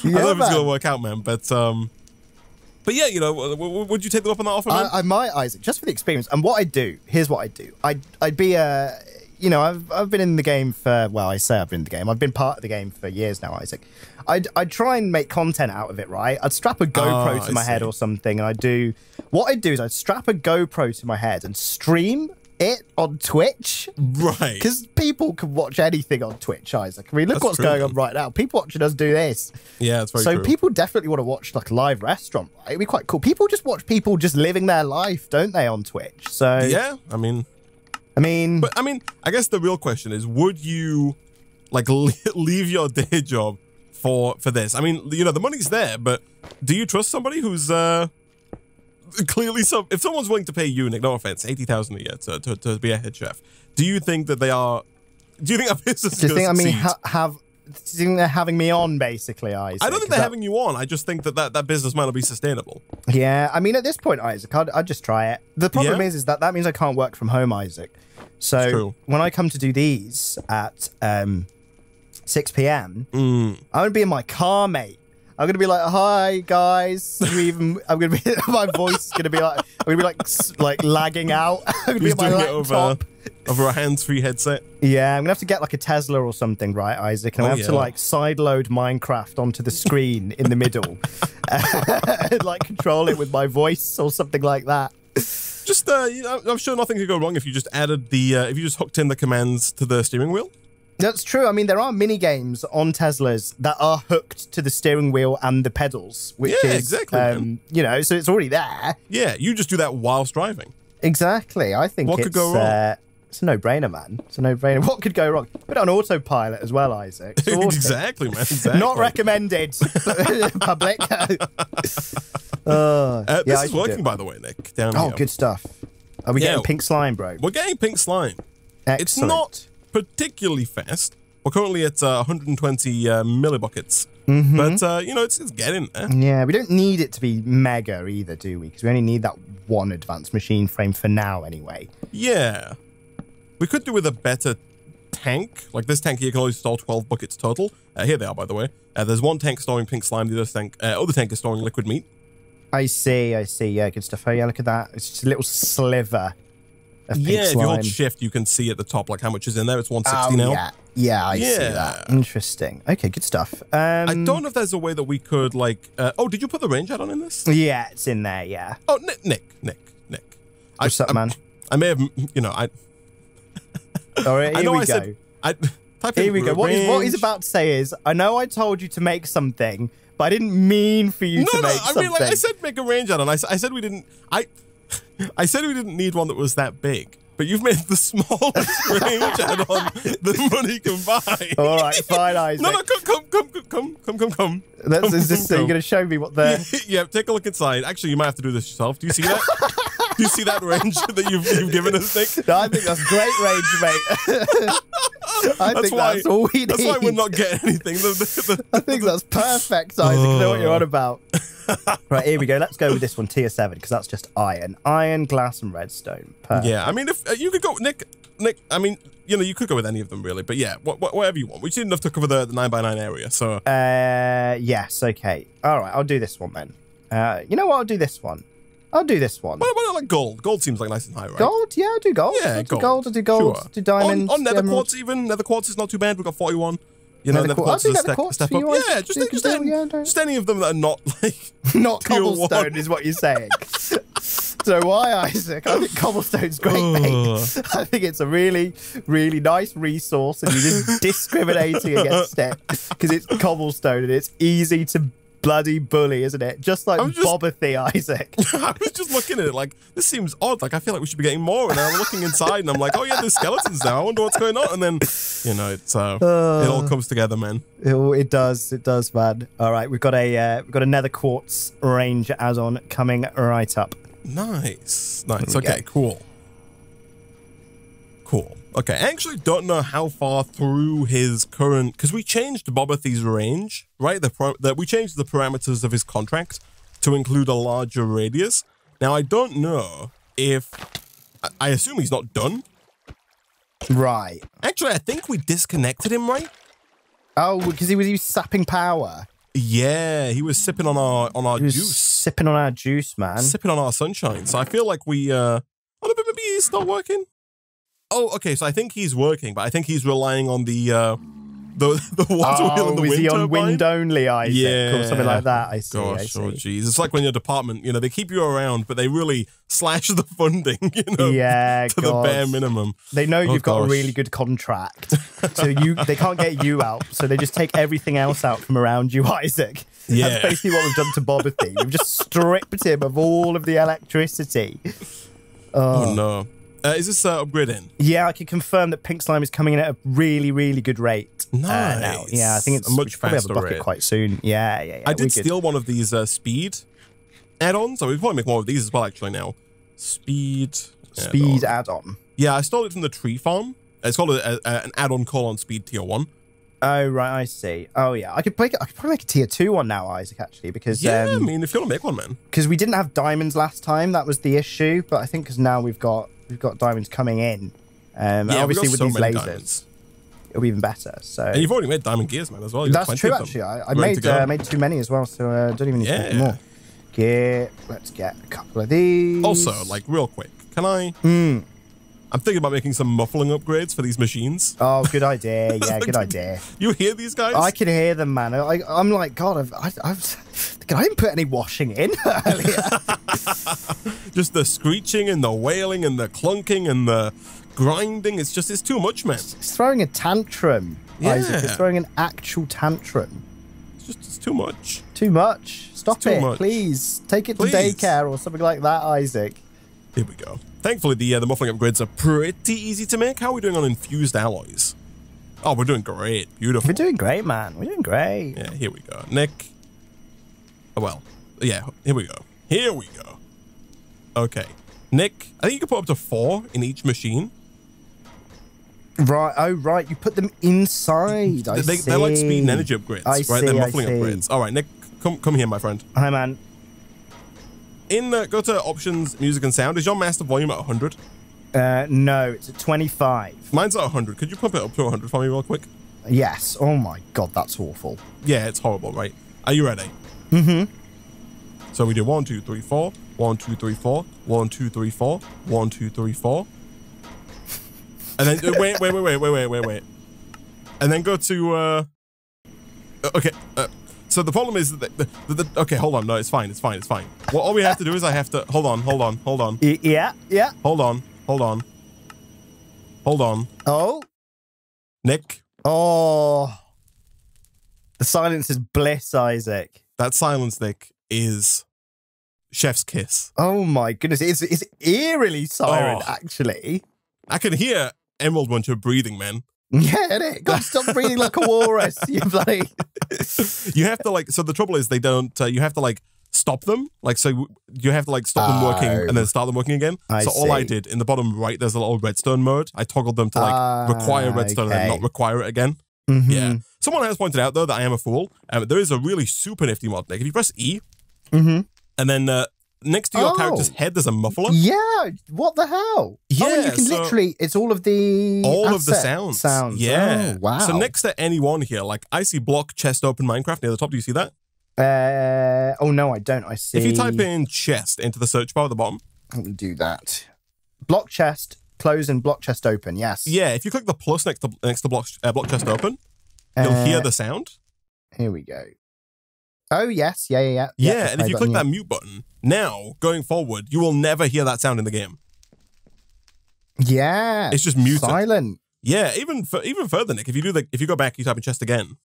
I don't know if it's gonna work out, man. But um, but yeah, you know, would you take them up on that offer, man? I, I might, Isaac, just for the experience. And what I'd do, here's what I'd do. I'd, I'd be a, you know, I've, I've been in the game for, well, I say I've been in the game. I've been part of the game for years now, Isaac. I'd, I'd try and make content out of it, right? I'd strap a GoPro Ah, to my head or something. And I'd do, what I'd do is I'd strap a GoPro to my head and stream it on Twitch. right. Because people can watch anything on Twitch, Isaac. I mean, look That's what's true, going on right now. People watching us do this. Yeah, it's very So true. people definitely want to watch like a live restaurant. Right? It'd be quite cool. People just watch people just living their life, don't they, on Twitch? So yeah, I mean, I mean, but I mean, I guess the real question is, would you like [LAUGHS] leave your day job for for this? I mean, you know, the money's there, but do you trust somebody who's uh clearly some? If someone's willing to pay you, Nick, no offense, eighty thousand a year to, to to be a head chef, do you think that they are? Do you think that [LAUGHS] business? do you think? I mean, ha- have do you think they're having me on basically, Isaac? I don't think they're that- having you on. I just think that that, that business might not be sustainable. Yeah, I mean, at this point, Isaac, I'd, I'd just try it. The problem Yeah? is, is that that means I can't work from home, Isaac. So when I come to do these at um, 6 p.m., Mm. I'm gonna be in my car, mate. I'm gonna be like, "Hi, guys." Even, I'm gonna be. [LAUGHS] my voice is gonna be like, I'm gonna be like, like lagging out. [LAUGHS] I'm gonna be He's my doing it over over a hands-free headset. Yeah, I'm gonna have to get like a Tesla or something, right, Isaac? And I Oh, have to yeah. like sideload Minecraft onto the screen in the middle, [LAUGHS] and like control it with my voice or something like that. Just, uh, you know, I'm sure nothing could go wrong if you just added the, uh, if you just hooked in the commands to the steering wheel. That's true. I mean, there are mini games on Teslas that are hooked to the steering wheel and the pedals, which Yeah, is exactly. Um, you know, so it's already there. Yeah, you just do that whilst driving. Exactly. I think What it's, could go wrong? Uh, It's a no-brainer, man. It's a no-brainer. [LAUGHS] What could go wrong? Put it on autopilot as well, Isaac. [LAUGHS] Exactly, man. [LAUGHS] Exactly. Not recommended, public. uh, Uh, this I is working, by the way, Nick. Down Oh, here. good stuff. Are we Yeah. getting pink slime, bro? We're getting pink slime. Excellent. It's not particularly fast. We're currently at uh, 120 uh, millibuckets, Mm-hmm. but uh, you know it's, it's getting there. Yeah, we don't need it to be mega either, do we? Because we only need that one advanced machine frame for now, anyway. Yeah, we could do with a better tank. Like this tank here can only store 12 buckets total. Uh, here they are, by the way. Uh, there's one tank storing pink slime. The other tank, uh, other tank is storing liquid meat. I see, I see. Yeah, good stuff. Oh, yeah, look at that. It's just a little sliver yeah, if you hold shift, you can see at the top like how much is in there. It's 160 oh, now. yeah. Yeah, I see that. Interesting. Okay, good stuff. Um, I don't know if there's a way that we could like. Uh, oh, did you put the range add-on in this? Yeah, it's in there, yeah. Oh, Nik, Nik, Nik, Nik. What's I, up, I- man? I may have, you know, I. All right, [LAUGHS] I here know we I go. said. I [LAUGHS] type Here we go. What he's, what he's about to say is, I know I told you to make something, but I didn't mean for you No, to no. make I something. No, I mean, like I said, make a range add-on. I, I said we didn't. I. I said we didn't need one that was that big, but you've made the [LAUGHS] smallest range add-on that money can buy. All right, fine, [LAUGHS] Isaac. no, no, come, come, come, come, come, come, come. That's, come, is this, come, so you're going to show me what the... [LAUGHS] yeah, take a look inside. Actually, you might have to do this yourself. Do you see that? Do you see that range [LAUGHS] that you've, you've given us, Nik? No, I think that's great range, mate. [LAUGHS] I That's think why. that's all we need. That's why we're not getting anything. The- the- the- [LAUGHS] I think that's perfect, Isaac. I know what you're Oh. on about. right, here we go. Let's go with this one, tier 7, because that's just iron. Iron, glass, and redstone. Perfect. Yeah, I mean, if uh, you could go, Nik, Nik, I mean, you know, you could go with any of them really, but yeah, wh- wh- whatever you want. We just need enough to cover the, the nine by nine area. So Uh, yes, okay. All right, I'll do this one then. Uh, you know what? I'll do this one. I'll do this one. what about like gold? Gold seems like nice and high, right? Gold? Yeah, I'll do gold. Yeah, I'll do gold. gold. I'll do gold. Sure. Do diamond. On, on nether emerald. quartz, even nether quartz is not too bad. We've got forty one. You know, Nether nether quartz- quartz is a step, quartz step up. Yeah, just, just, any, yeah, just any of them that are not like [LAUGHS] Not [LAUGHS] cobblestone one. is what you're saying. [LAUGHS] so why, Isaac? I think cobblestone's great, mate. I think it's a really, really nice resource, and you're just discriminating against it because it's cobblestone and it's easy to bloody bully, isn't it? Just like just- Bobathy, Isaac. [LAUGHS] I was just looking at it like this seems odd. Like I feel like we should be getting more, and I'm looking inside, and I'm like, oh yeah, there's skeletons now. I wonder what's going on. And then, you know, it's uh, it all comes together, man. It, it does, it does, man. All right, we've got a uh, we've got another quartz range add-on coming right up. Nice, nice. Okay, cool, cool. Okay, I actually don't know how far through his current because we changed Bobathy's range, right? The that we changed the parameters of his contract to include a larger radius. Now I don't know if I- assume he's not done. Right. Actually, I think we disconnected him, right? Oh, because he was, he was sapping power. Yeah, he was sipping on our on our He was juice, sipping on our juice, man. sipping on our sunshine. So I feel like we uh, oh, maybe maybe he's not working. Oh, okay. So I think he's working, but I think he's relying on the uh, the [LAUGHS] the water wheel and the oh, is wind he on turbine. wind only, Isaac? Or something like that. I see. I Gosh, see. oh jeez, it's like when your department, you know, they keep you around, but they really slash the [LAUGHS] funding, you know, yeah, to God. the bare minimum. They know Oh, you've got a really good contract, so you they can't get you out, so they just take everything else out from around you, [LAUGHS] Isaac. Yeah. That's basically what we've done to Bobathy. We've just stripped him of all of the electricity. Oh, no, uh, is this uh, upgrade in? Yeah, I can confirm that Pink Slime is coming in at a really, really good rate. uh, now. Nice. Yeah, I think it's A much we probably have a bucket rate. quite soon. Yeah, yeah, yeah. I did steal one of these uh, speed add-ons. So we probably make more of these as well, actually. Now, speed, speed add-on. add-on. Yeah, I stole it from the tree farm. It's called a, a, an add-on call on speed tier one. Oh right, I see. Oh yeah, I could make I could probably make a tier two one now, Isaac. Actually, because Yeah, I um, mean, if you want to make one, man. because we didn't have diamonds last time, that was the issue. But I think because now we've got we've got diamonds coming in, um, Yeah, obviously with got these lasers, diamonds. it'll be even better. So And you've already made diamond gears, man, as well. You've that's true. Actually, I, I made uh, made too many as well, so uh, don't even need to make Yeah. more. Get let's get a couple of these. Also, like, real quick, can I? Hmm. I'm thinking about making some muffling upgrades for these machines. oh, good idea. [LAUGHS] Yeah, good idea. You hear these guys? I can hear them, man. I, I'm like, God, I've, I, I've, I didn't put any washing in [LAUGHS] earlier. [LAUGHS] Just the screeching and the wailing and the clunking and the grinding. It's just, it's too much, man. it's throwing a tantrum, Isaac. It's Yeah. throwing an actual tantrum. It's just, it's too much. Too much. Stop too it, much. please. Take it Please. to daycare or something like that, Isaac. Here we go. Thankfully, the uh, the muffling upgrades are pretty easy to make. How are we doing on infused alloys? Oh, we're doing great. Beautiful. We're doing great, man. We're doing great. Yeah, here we go. Nik. Oh, well, yeah, here we go. Here we go. Okay. Nik, I think you can put up to four in each machine. Right. Oh, right. You put them inside. I they, see. They're like speed and energy upgrades, I right? see, they're muffling upgrades. All right, Nik, come come here, my friend. Hi, man in the, go to options, music and sound. Is your master volume at 100? Uh, no, it's at 25. Mine's at 100. Could you pump it up to 100 for me real quick? Yes. Oh my god, that's awful. Yeah, it's horrible, right? Are you ready? Mm-hmm. So we do one, two, three, four, one, two, three, four, one, two, three, four, one, two, three, four. And then uh, wait, wait, wait, wait, wait, wait, wait, wait. And then go to uh, uh okay, uh, so the problem is that the, the, the okay, hold on. No, it's fine. It's fine. It's fine. Well, all we have to do is I have to hold on, hold on, hold on, yeah. Yeah. hold on, hold on, hold on. Oh. Nik, Oh. The silence is bliss, Isaac. that silence, Nik, is chef's kiss. Oh my goodness, it's it's eerily silent, Oh. actually. I can hear Emerald Muncher breathing, man. Yeah, it. God, stop breathing like a walrus, [LAUGHS] you bloody. you have to like so the trouble is they don't uh, you have to like stop them like so you have to like stop them working and then start them working again Oh. I so all i see. did in the bottom right there's a little redstone mode i toggled them to like Ah, require redstone and okay. then not require it again Mhm. yeah someone has pointed out though that i am a fool um, there is a really super nifty mod like if you press e Mhm. and then uh, next to your Oh. character's head there's a muffler Yeah, what the hell? oh, and you can so- literally, it's all of the all of the sounds Sounds. yeah Oh, wow. so next to any one here like i see block chest open minecraft near the top do you see that Uh, oh no, I don't. I see. if you type in chest into the search bar at the bottom me do that. Block chest close and block chest open. Yes. Yeah, if you click the plus next to next to block uh, block chest open, you'll Uh, hear the sound. Here we go. Oh yes, yeah, yeah, yeah. Yeah, the and if you click that mute button, now going forward, you will never hear that sound in the game. yeah, It's just muted. silent. Yeah, even even further, Nik. If you do the if you go back, you type in chest again.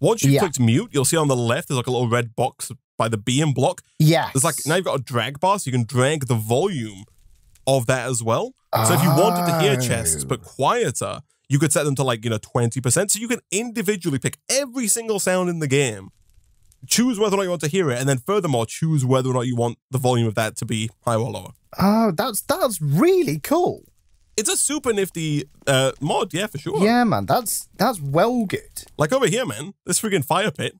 Once you Yeah. clicked mute, you'll see on the left there's like a little red box by the B and block. Yeah, There's like now you've got a drag bar, so you can drag the volume of that as well. So if you wanted to hear chests Oh. but quieter, you could set them to like, you know, 20%. So you can individually pick every single sound in the game, choose whether or not you want to hear it, and then furthermore, choose whether or not you want the volume of that to be higher or lower. Oh, that's that's really cool. It's a super nifty uh, mod, yeah, for sure. Yeah, man, that's that's well good. Like over here, man, this freaking fire pit.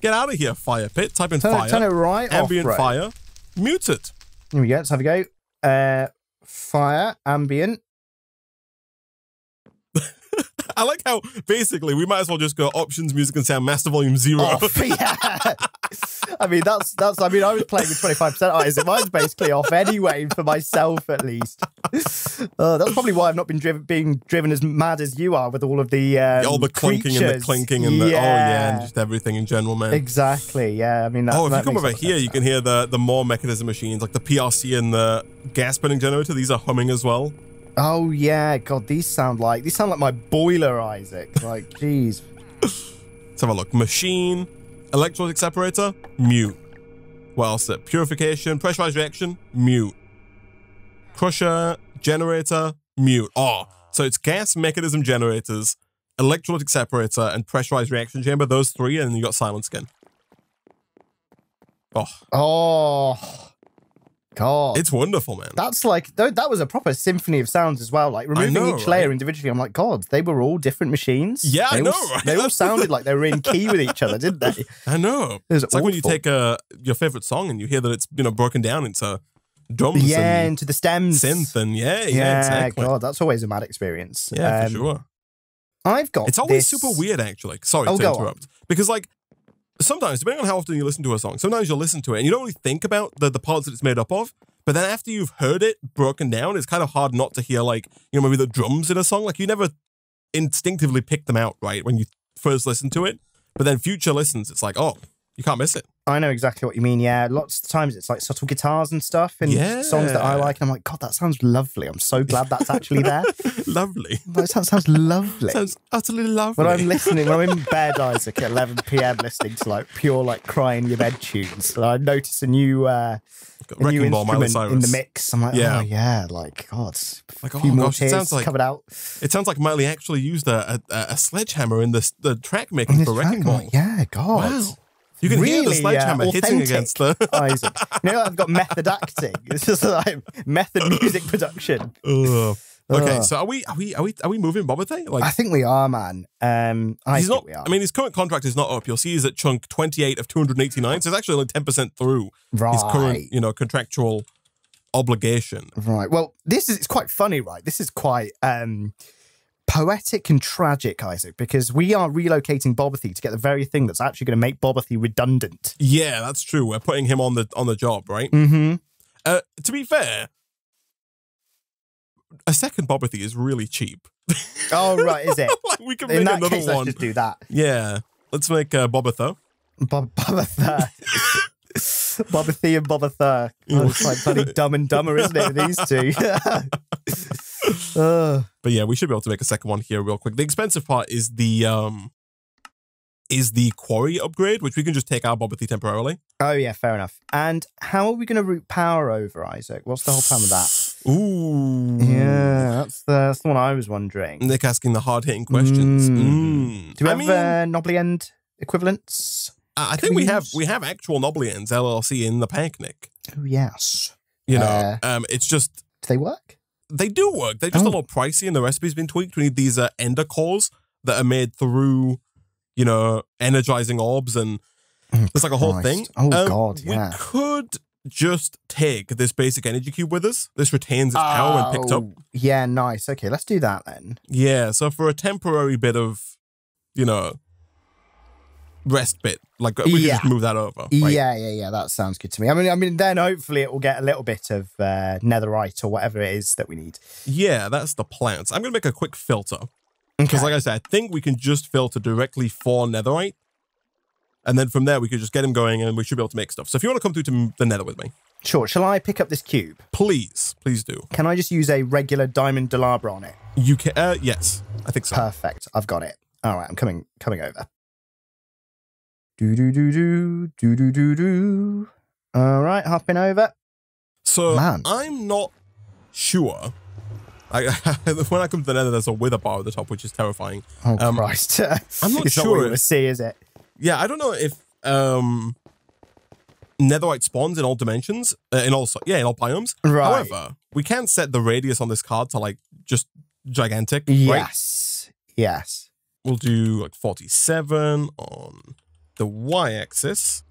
Get out of here, fire pit. Type in Turn, fire. it, turn it right ambient off. fire. Mute it. Here we go. Let's have a go. Uh, fire ambient. I like how basically we might as well just go options, music, and sound, master volume zero. off. [LAUGHS] yeah. I mean, that's that's. I mean, I was playing with twenty five percent eyes. Mine's basically off anyway for myself, at least. Uh, that's probably why I've not been driven, being driven as mad as you are with all of the um, all the clunking and the clinking and the oh yeah, and just everything in general, man. exactly. Yeah, I mean, that, oh, if that you come over here, you can hear the the more Mekanism machines like the PRC and the gas burning generator. These are humming as well. Oh yeah, God, these sound like these sound like my boiler, Isaac. Like, [LAUGHS] jeez. Let's have a look. Machine, electrolytic separator, mute. What else? There? Purification, pressurized reaction, mute. Crusher, generator, mute. Oh, so it's gas Mekanism generators, electrolytic separator, and pressurized reaction chamber. Those three, and then you got silence again. Oh, Oh, God. it's wonderful, man. That's like th- that was a proper symphony of sounds as well. Like removing know, each layer right? individually, I'm like, God, they were all different machines. Yeah, I they know, All, right? They all [LAUGHS] sounded like they were in key with each other, didn't they? [LAUGHS] I know. It It's like when you take uh, your favorite song and you hear that it's you know broken down into drums yeah, and into the stems. synth and yeah, yeah, yeah, exactly. God, that's always a mad experience. Yeah, Um, for sure. I've got. It's always this- super weird, actually. Sorry Oh, to go on. interrupt. Because, like, sometimes, depending on how often you listen to a song, sometimes you'll listen to it and you don't really think about the, the parts that it's made up of. But then after you've heard it broken down, it's kind of hard not to hear, like, you know, maybe the drums in a song. Like, you never instinctively pick them out, right, when you first listen to it. But then future listens, it's like, oh, you can't miss it. I know exactly what you mean. Yeah, lots of times it's like subtle guitars and stuff in songs that I like. And I'm like, God, that sounds lovely. I'm so glad that's actually there. [LAUGHS] lovely. that sounds, sounds lovely. Sounds utterly lovely. when I'm [LAUGHS] listening, when I'm in bed, Isaac, at 11 p.m., listening to like pure like crying your bed tunes, and I notice a new uh, a new instrument in the mix. I'm like, Yeah. oh yeah, like God, Like, a oh few more gosh, it tears sounds like covered out. it sounds like Miley actually used a, a, a sledgehammer in the the track making for. Wrecking Ball. like, yeah, God. Wow. You can hear the Really, uh, sledgehammer hitting against the. Isaac. You know, I've got method acting. [LAUGHS] It's just like method music production. Ugh. Okay, so are we are we are we are we moving Bobathy? Like I think we are, man. Um, I he's think not. we are. I mean, his current contract is not up. You'll see he's at chunk twenty eight of two hundred eighty nine. So it's actually only ten percent through right. his current you know contractual obligation. Right. Well, this is it's quite funny, right? This is quite um poetic and tragic, Isaac, because we are relocating Bobathy to get the very thing that's actually going to make Bobathy redundant. Yeah, that's true. We're putting him on the on the job, right? Mm-hmm. Uh, to be fair, a second Bobathy is really cheap. Oh, right, is it? [LAUGHS] like we can In make another case, let's one. just do that. Yeah, let's make uh, Bobatha. Bob Bobatha. [LAUGHS] Bobathy and Bobatha. Oh, it's like bloody dumb and dumber, isn't it, these two? [LAUGHS] Ugh. But yeah, we should be able to make a second one here real quick. The expensive part is the um is the quarry upgrade, which we can just take out Bobathy temporarily. oh, yeah, fair enough. And how are we going to route power over, Isaac? What's the whole plan with that? Ooh. Yeah, that's the, that's the one I was wondering. Nik asking the hard hitting questions. Mm. Mm. Do we I have mean, uh, knobbly end equivalents? I I can think we we have we have actual Noblians LLC in the pack, Nik. Oh yes. You know, Uh, um, it's just Do they work? They do work. They're just Oh. a little pricey, and the recipe's been tweaked. We need these uh, ender cores that are made through, you know, energizing orbs, and it's like a whole Christ. thing. Oh, Um, God, yeah. We could just take this basic energy cube with us. This retains its power when picked up. Oh, Yeah, nice. Okay, let's do that then. Yeah, so for a temporary bit of, you know, rest bit, like we can Yeah. just move that over. right? Yeah, yeah, yeah. That sounds good to me. I mean, I mean, then hopefully it will get a little bit of uh, netherite or whatever it is that we need. Yeah, that's the plan. So I'm gonna make a quick filter. Because like I said, I think we can just filter directly for netherite. And then from there we could just get him going and we should be able to make stuff. So if you want to come through to the nether with me, Sure. Shall I pick up this cube? please, please do. Can I just use a regular diamond Delabra on it? You can uh yes, I think so. Perfect. I've got it. All right, I'm coming coming over. Do do do do do do do do. All right, hopping over. So Man. I'm not sure. I, [LAUGHS] when I come to the nether, there's a wither bar at the top, which is terrifying. Oh Um, Christ! [LAUGHS] I'm not it's Not what sure you if- see, is it? Yeah, I don't know if um netherite spawns in all dimensions, uh, in all yeah, in all biomes. Right. However, we can set the radius on this card to like just gigantic. Right? Yes. Yes. We'll do like 47 on the y-axis.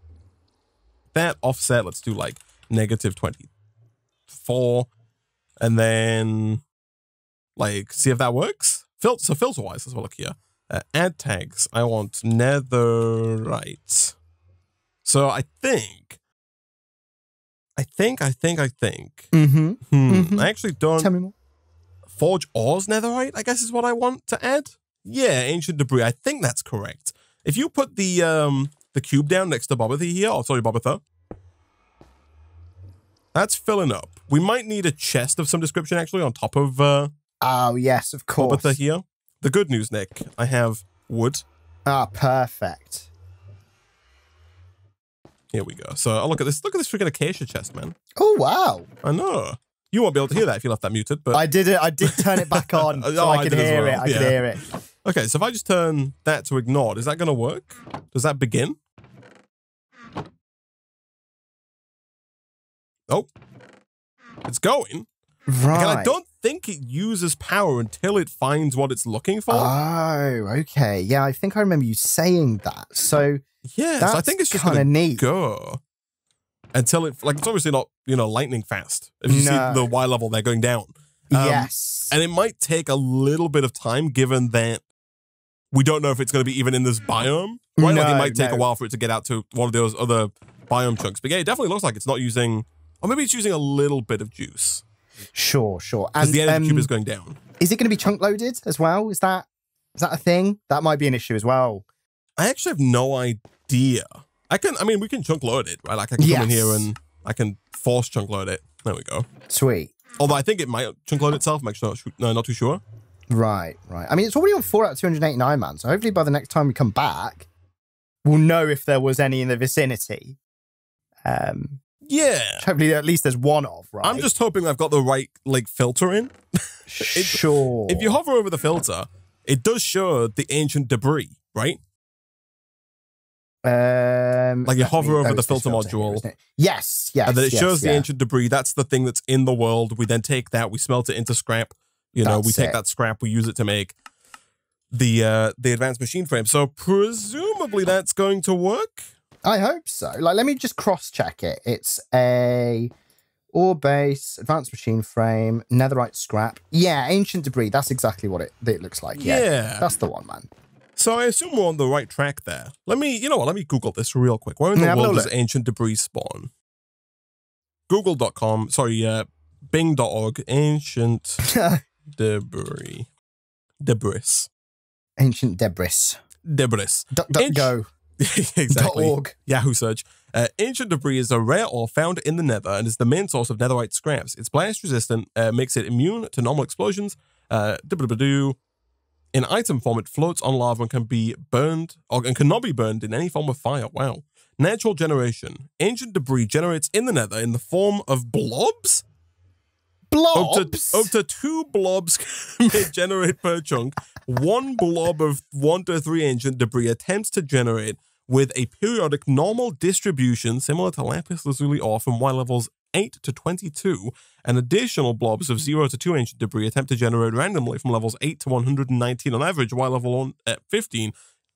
That offset, let's do like negative 24, and then like see if that works. Fil- so filter wise, let's look here. Uh, add tags. I want netherite. So I think, I think, I think, I think. Mm-hmm. Hmm, Mhm. I actually don't. Tell me more. Forge ores netherite, I guess is what I want to add. Yeah, ancient debris. I think that's correct. If you put the um the cube down next to Bobathy here, oh sorry, Bobatha. That's filling up. We might need a chest of some description actually on top of uh Oh yes, of course. Bobatha here. The good news, Nik, I have wood. Ah, perfect. Here we go. So oh, look at this. Look at this freaking acacia chest, man. Oh wow! I know. You won't be able to hear that if you left that muted, but I did it. I did turn it back on, [LAUGHS] Oh, so I I could hear well. it. I could hear it. Okay, so if I just turn that to ignored, is that going to work? Does that begin? Oh, it's going. Right. And I don't think it uses power until it finds what it's looking for. Oh, okay. Yeah, I think I remember you saying that. So yeah, I think it's just kind of neat. go until it, like, it's obviously not, you know, lightning fast. If you No. see the Y level, they're going down. Um, yes. And it might take a little bit of time given that we don't know if it's going to be even in this biome. Right? like it might take no. a while for it to get out to one of those other biome chunks. But yeah, it definitely looks like it's not using, or maybe it's using a little bit of juice sure, sure. because And the energy um, cube is going down. is it going to be chunk loaded as well? Is that is that a thing? That might be an issue as well. I actually have no idea. I can. I mean, we can chunk load it, right? Like I can come in here and I can force chunk load it. There we go. Sweet. Although I think it might chunk load itself. I'm actually not, no, not too sure. Right, right. I mean, it's already on four out of 289, man. So hopefully by the next time we come back, we'll know if there was any in the vicinity. Um, Yeah. hopefully at least there's one of, right? I'm just hoping I've got the right like filter in. [LAUGHS] sure. If you hover over the filter, it does show the ancient debris, right? um, Like you hover over the it's filter module. isn't? Yes, yes. and then it yes, shows the ancient debris. That's the thing that's in the world. We then take that, we smelt it into scrap. You know, we take it. that scrap, we use it to make the uh the advanced machine frame. So presumably that's going to work. I hope so. Like, let me just cross check it. It's a ore base, advanced machine frame, netherite scrap. Yeah, ancient debris. That's exactly what it, it looks like. Yeah, Yeah. that's the one, man. So I assume we're on the right track there. Let me, you know what? Let me Google this real quick. Where in the Yeah, world does ancient debris spawn? Google.com. Sorry, uh, Bing.org. Ancient [LAUGHS] debris. Debris. ancient debris. Debris. Duck, duck, Inch- go. [LAUGHS] exactly. Org. Yahoo search. Uh, ancient debris is a rare ore found in the nether and is the main source of netherite scraps. It's blast resistant, uh, makes it immune to normal explosions. Uh, in item form, it floats on lava and can be burned, or and cannot be burned in any form of fire. Wow. Natural generation. Ancient debris generates in the nether in the form of blobs? Up to, up to two blobs [LAUGHS] may generate per chunk. One blob of one to three ancient debris attempts to generate with a periodic normal distribution similar to lapis lazuli ore from Y levels 8 to 22. And additional blobs of 0 to 2 ancient debris attempt to generate randomly from levels 8 to 119 on average. Y level on, at 15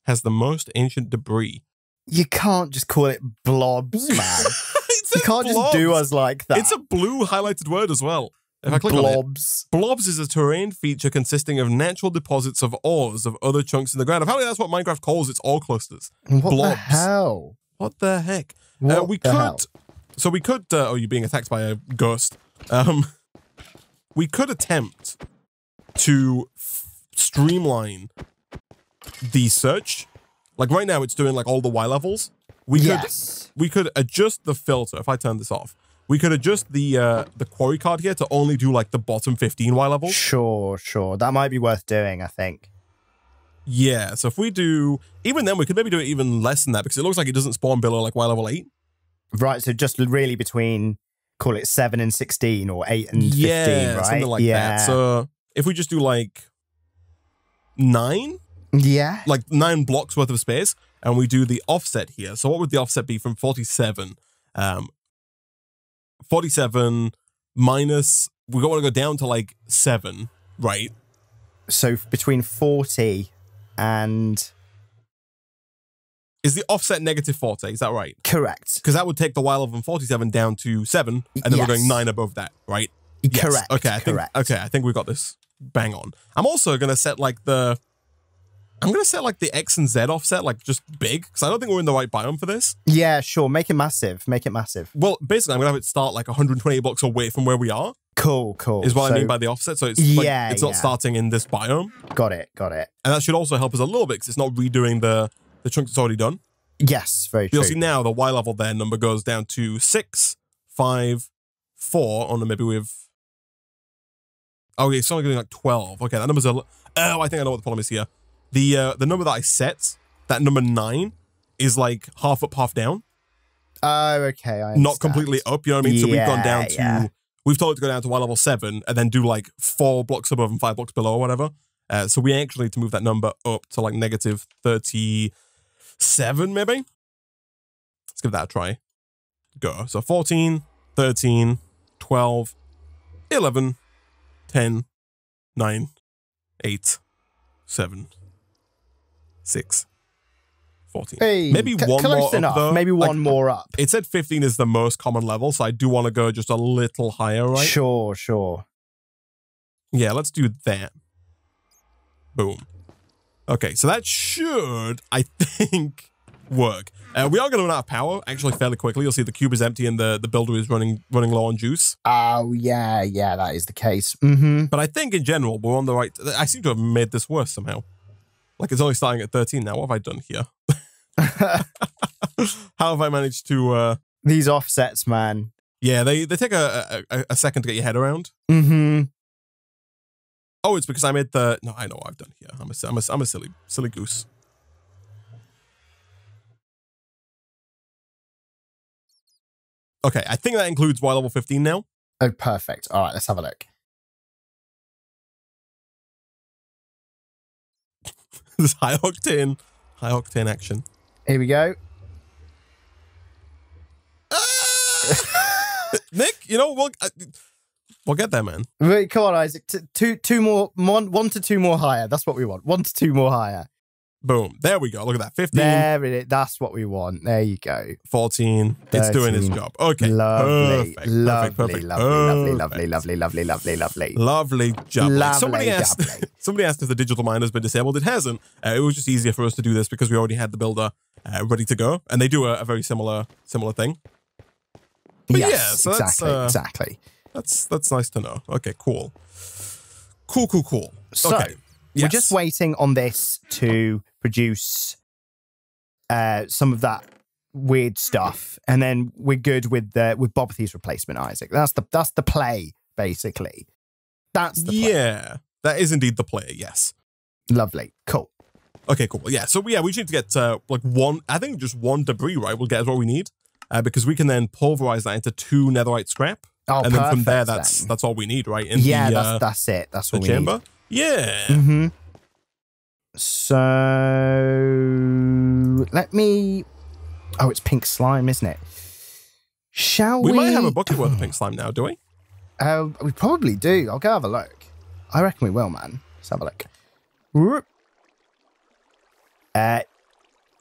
has the most ancient debris. you can't just call it blobs, man. [LAUGHS] You can't just do us like that. It's a blue highlighted word as well. If I click on it, blobs. Blobs is a terrain feature consisting of natural deposits of ores of other chunks in the ground. Apparently, that's what Minecraft calls its ore clusters. What the hell? What the heck? What uh, we the could, hell? so we could. Uh, oh, you're being attacked by a ghost. Um, we could attempt to streamline the search. Like right now, it's doing like all the Y levels. We could yes. we could adjust the filter if I turn this off. We could adjust the uh the quarry card here to only do like the bottom 15 Y levels. Sure, sure. That might be worth doing, I think. Yeah, so if we do even then we could maybe do it even less than that because it looks like it doesn't spawn below like Y level 8. Right, so just really between call it 7 and 16 or 8 and 15, yeah, right? something like yeah. that. So if we just do like 9, yeah. like 9 blocks worth of space and we do the offset here. So what would the offset be from 47? Um 47 minus we want to go down to like 7, right? So between 40 and Is the offset negative 40? Is that right? correct. Because that would take the level from 47 down to 7, and then we're going 9 above that, right? Yes. Correct. Okay, I think correct. okay, I think we got this bang on. I'm also gonna set like the I'm gonna set like the X and Z offset like just big because I don't think we're in the right biome for this. Yeah, sure. Make it massive. Make it massive. Well, basically, I'm gonna have it start like 120 blocks away from where we are. Cool, cool. Is what So- I mean by the offset. So it's like, Yeah, it's not yeah. starting in this biome, Got it, got it. and that should also help us a little bit because it's not redoing the the chunk that's already done. Yes, very true. You'll see now the Y level there number goes down to six, five, four. Oh no, maybe we've. Oh, yeah, it's only getting like twelve. Okay, that number's a. Oh, I think I know what the problem is here. The uh, the number that I set, that number nine, is like half up, half down, Oh, okay. I not completely up. You know what I mean? so we've gone down to. yeah. We've told it to go down to Y level seven, and then do like four blocks above and five blocks below, or whatever. Uh, so we actually need to move that number up to like negative thirty-seven, maybe. Let's give that a try. Go. So 14, 13, 12, 11, 10, 9, 8, 7, 6, 14. Hey, Maybe one more up, though. Maybe Like, one more up. It said 15 is the most common level, so I do want to go just a little higher, right? Sure, sure. Yeah, let's do that. Boom. Okay, so that should, I think, work. Uh, we are going to run out of power actually fairly quickly. You'll see the cube is empty and the, the builder is running running low on juice. Oh, yeah, yeah, that is the case. Mm-hmm. But I think in general we're on the right. I seem to have made this worse somehow. Like it's only starting at 13 now. What have I done here? [LAUGHS] How have I managed to? uh These offsets, man. Yeah, they they take a a, a second to get your head around. Mm-hmm. Oh, it's because I made the. No, I know what I've done here. I'm a I'm a, I'm a silly silly goose. Okay, I think that includes Y level 15 now. Oh, perfect. All right, let's have a look. This high octane, high octane action. Here we go. [LAUGHS] Nik, you know we'll uh, we'll get there, man. Wait, come on, Isaac. T- two, two more, one, one to two more higher. That's what we want. One to two more higher. Boom. There we go. Look at that. 15, There it is. That's what we want. There you go. 14. It's doing its job. Okay. Lovely, Perfect, lovely, perfect, perfect, lovely, lovely, perfect. lovely, lovely, lovely, lovely, lovely. Lovely job. Lovely somebody asked. [LAUGHS] somebody asked if the digital mine has been disabled. It hasn't. Uh, it was just easier for us to do this because we already had the builder uh, ready to go, and they do a, a very similar similar thing. But yes, yeah, so that's, exactly, uh, exactly. That's that's nice to know. Okay, cool, cool, cool, cool. So okay. we're just waiting on this to produce uh, some of that weird stuff, and then we're good with the with Bobathy's replacement, Isaac. That's the that's the play, basically. That's the play. Yeah, that is indeed the player. Yes. Lovely, cool. Okay, cool. Yeah, so yeah, we just need to get uh, like one. I think just one debris, right? We'll get what we need, uh, because we can then pulverize that into two netherite scrap, Oh, and then from there, that's then. that's all we need, right? In yeah, the, that's uh, that's it. That's the what we chamber. Yeah. Mm-hmm. So let me. Oh, it's pink slime, isn't it? Shall we? We might have a bucket worth of pink [CLEARS THROAT] slime now, do we? Uh, we probably do. I'll go have a look. I reckon we will, man. Let's have a look. Uh,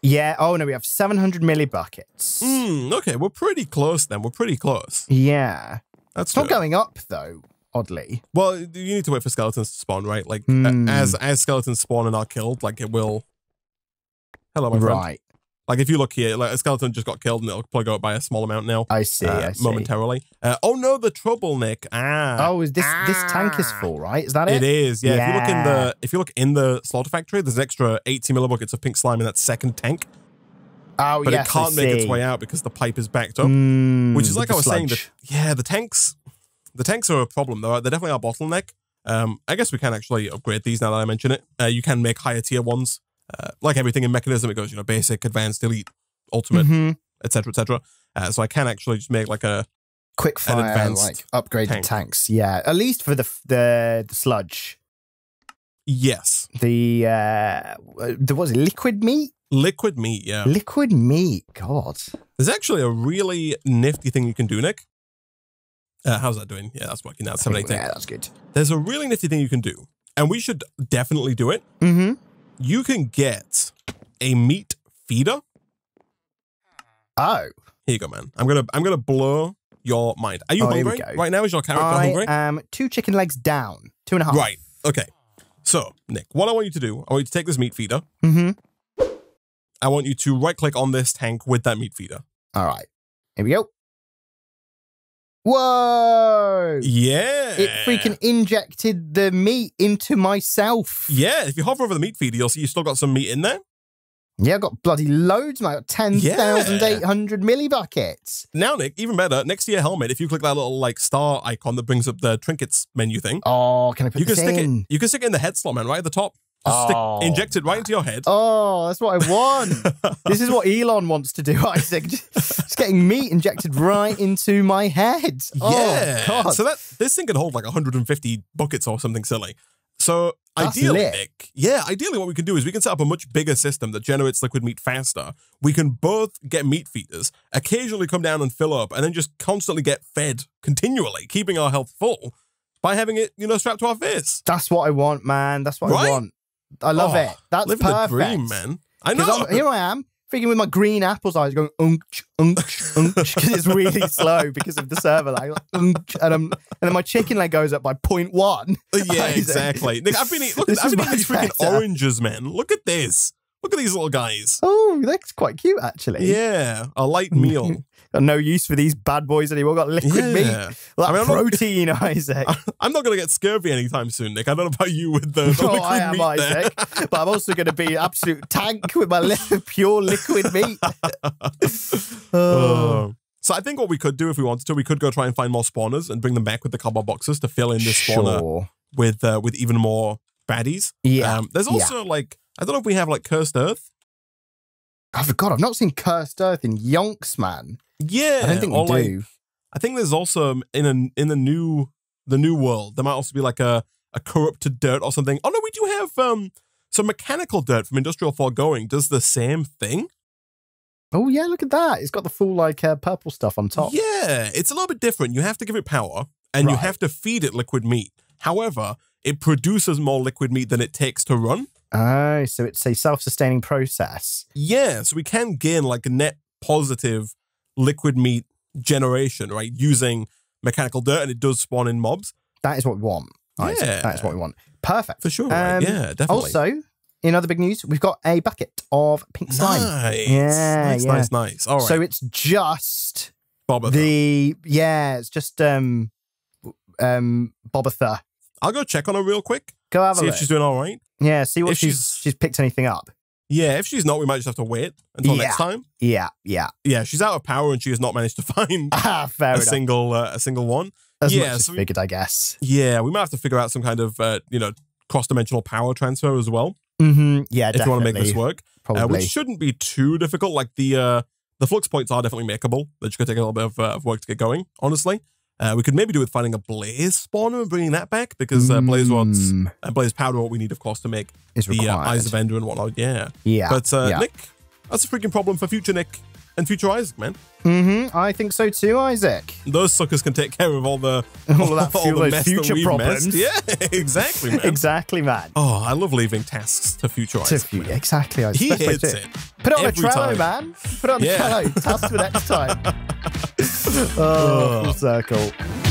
yeah. Oh no, we have 700 milli buckets. Hmm. Okay, we're pretty close then. We're pretty close. Yeah. That's It's not going up though. Oddly. Well, you need to wait for skeletons to spawn, right? Like a- as as skeletons spawn and are killed, like it will. Hello, my friend. Right. Like if you look here, like a skeleton just got killed and it'll probably go up by a small amount now. I see. uh, I see. momentarily. Uh, oh no, the trouble, Nik. Ah. Oh, is this this tank is Ah. full, right? Is that it? It is, yeah. If you look in the if you look in the slaughter factory, there's an extra 80 millibuckets of pink slime in that second tank, Oh, but yes, it can't make its way out because the pipe is backed up. Mm, which is like I was saying. sludge. That, yeah, the tanks, the tanks are a problem though. They definitely are a bottleneck. Um, I guess we can actually upgrade these now that I mention it. Uh, you can make higher tier ones. Uh, like everything in Mekanism, it goes you know basic, advanced, elite, ultimate, etc., etc. Uh, so I can actually just make like a quick fire, advanced like upgraded tank. tanks. Yeah, at least for the the, the sludge. yes, The uh, the was liquid meat? liquid meat. Yeah, Liquid meat. God. there's actually a really nifty thing you can do, Nik. Uh, how's that doing? Yeah, that's working now. Seven eight Yeah, that's good. There's a really nifty thing you can do, and we should definitely do it. Mm-hmm. You can get a meat feeder. Oh, Here you go, man. I'm gonna I'm gonna blow your mind. Are you Oh, hungry right now? Is your character I hungry? am two chicken legs down. Two and a half. Right. Okay. So, Nik, what I want you to do, I want you to take this meat feeder. Mm-hmm. I want you to right click on this tank with that meat feeder. All right. Here we go. Whoa! Yeah. It freaking injected the meat into myself. Yeah. If you hover over the meat feeder, you'll see you still got some meat in there. Yeah, I got bloody loads. I got 10,800 millibuckets. Now, Nik, even better, next to your helmet, if you click that little like star icon that brings up the trinkets menu thing, Oh, can I put you can stick in? it. You can stick it in the head slot, man, right at the top. Just Oh. stick, inject it right into your head. Oh, that's what I want. [LAUGHS] this is what Elon wants to do, Isaac. [LAUGHS] Just getting meat injected right into my head. Oh, yeah. Oh, God. So that this thing can hold like 150 buckets or something silly. So That's ideally, lit. Nik, yeah, ideally what we can do is we can set up a much bigger system that generates liquid meat faster. We can both get meat feeders, occasionally come down and fill up, and then just constantly get fed continually, keeping our health full by having it, you know, strapped to our face. That's what I want, man. That's what Right? I want. I love Oh, it. That's perfect. the dream, man. I know. I'm- here I am, freaking with my green apples eyes going unch, unch, unch, because it's really [LAUGHS] slow because of the server lag. like, unch, and, I'm, and then my chicken leg goes up by 0.1. Uh, yeah, [LAUGHS] Isaac. exactly. Nik, I've been eating, look, This I've been eating freaking better. oranges, man. Look at this. Look at these little guys. Oh, that's quite cute, actually. Yeah, a light meal. [LAUGHS] Got no use for these bad boys anymore. Got liquid meat. Yeah. Well, I mean, that I'm not- protein, [LAUGHS] Isaac. I'm not going to get scurvy anytime soon, Nik. I don't know about you with the, the [LAUGHS] Oh, liquid I am meat. Isaac, but I'm also going to be an absolute tank with my li- [LAUGHS] pure liquid meat. oh. Uh, so I think what we could do if we wanted to, we could go try and find more spawners and bring them back with the cardboard boxes to fill in this spawner sure. with uh, with even more baddies. Yeah. Um, there's also like I don't know if we have like cursed earth. I forgot. I've not seen Cursed Earth in Yonks, man. Yeah, I don't think we like, do. I think there's also um, in a, in the new the new world there might also be like a a corrupted dirt or something. Oh no, we do have um some mechanical dirt from Industrial Foregoing does the same thing. Oh yeah, look at that. It's got the full like uh, purple stuff on top. Yeah, it's a little bit different. You have to give it power and you have to feed it liquid meat. However, it produces more liquid meat than it takes to run. Oh, so it's a self-sustaining process. Yeah, so we can gain like a net positive liquid meat generation, right? Using mechanical dirt and it does spawn in mobs That is what we want. Isaac. Yeah. That is what we want. Perfect. for sure. right? Um, Yeah, definitely. Also, in other big news, we've got a bucket of pink slime. Nice. Yeah, nice, yeah. nice, nice. All right. So it's just Boba. the yeah, it's just um um Bobatha. I'll go check on her real quick. Go have a See look. if she's doing all right. yeah, see what if she's she's- she's picked anything up. Yeah, if she's not, we might just have to wait until next time. Yeah, yeah. Yeah, she's out of power and she has not managed to [LAUGHS] find [LAUGHS] Ah, a enough. single uh, a single one. As yeah, much as so we- figured, I guess. Yeah, we might have to figure out some kind of uh, you know cross dimensional power transfer as well Mm-hmm. Yeah, if you want to make this work, uh, Probably. which shouldn't be too difficult. Like the uh, the flux points are definitely makeable. That just gonna take a little bit of, uh, of work to get going. Honestly, uh, we could maybe do with finding a blaze spawner and bringing that back because uh, blaze rods Mm, and blaze powder what we need, of course, to make is the uh, eyes of Ender and whatnot. Yeah, yeah. but uh, yeah. Nik, that's a freaking problem for future Nik and future Isaac, man. mm-hmm. I think so too, Isaac. Those suckers can take care of all the [LAUGHS] All of that fuel, those mess future we've problems. messed. [LAUGHS] Yeah, exactly, man. Exactly, man. Oh, I love leaving tasks to future To Isaac. man. exactly, Isaac. He Best hits it. Put it on every a Trello, time. man. Put it on Yeah. a Trello. Task for next [LAUGHS] time. Oh, full circle.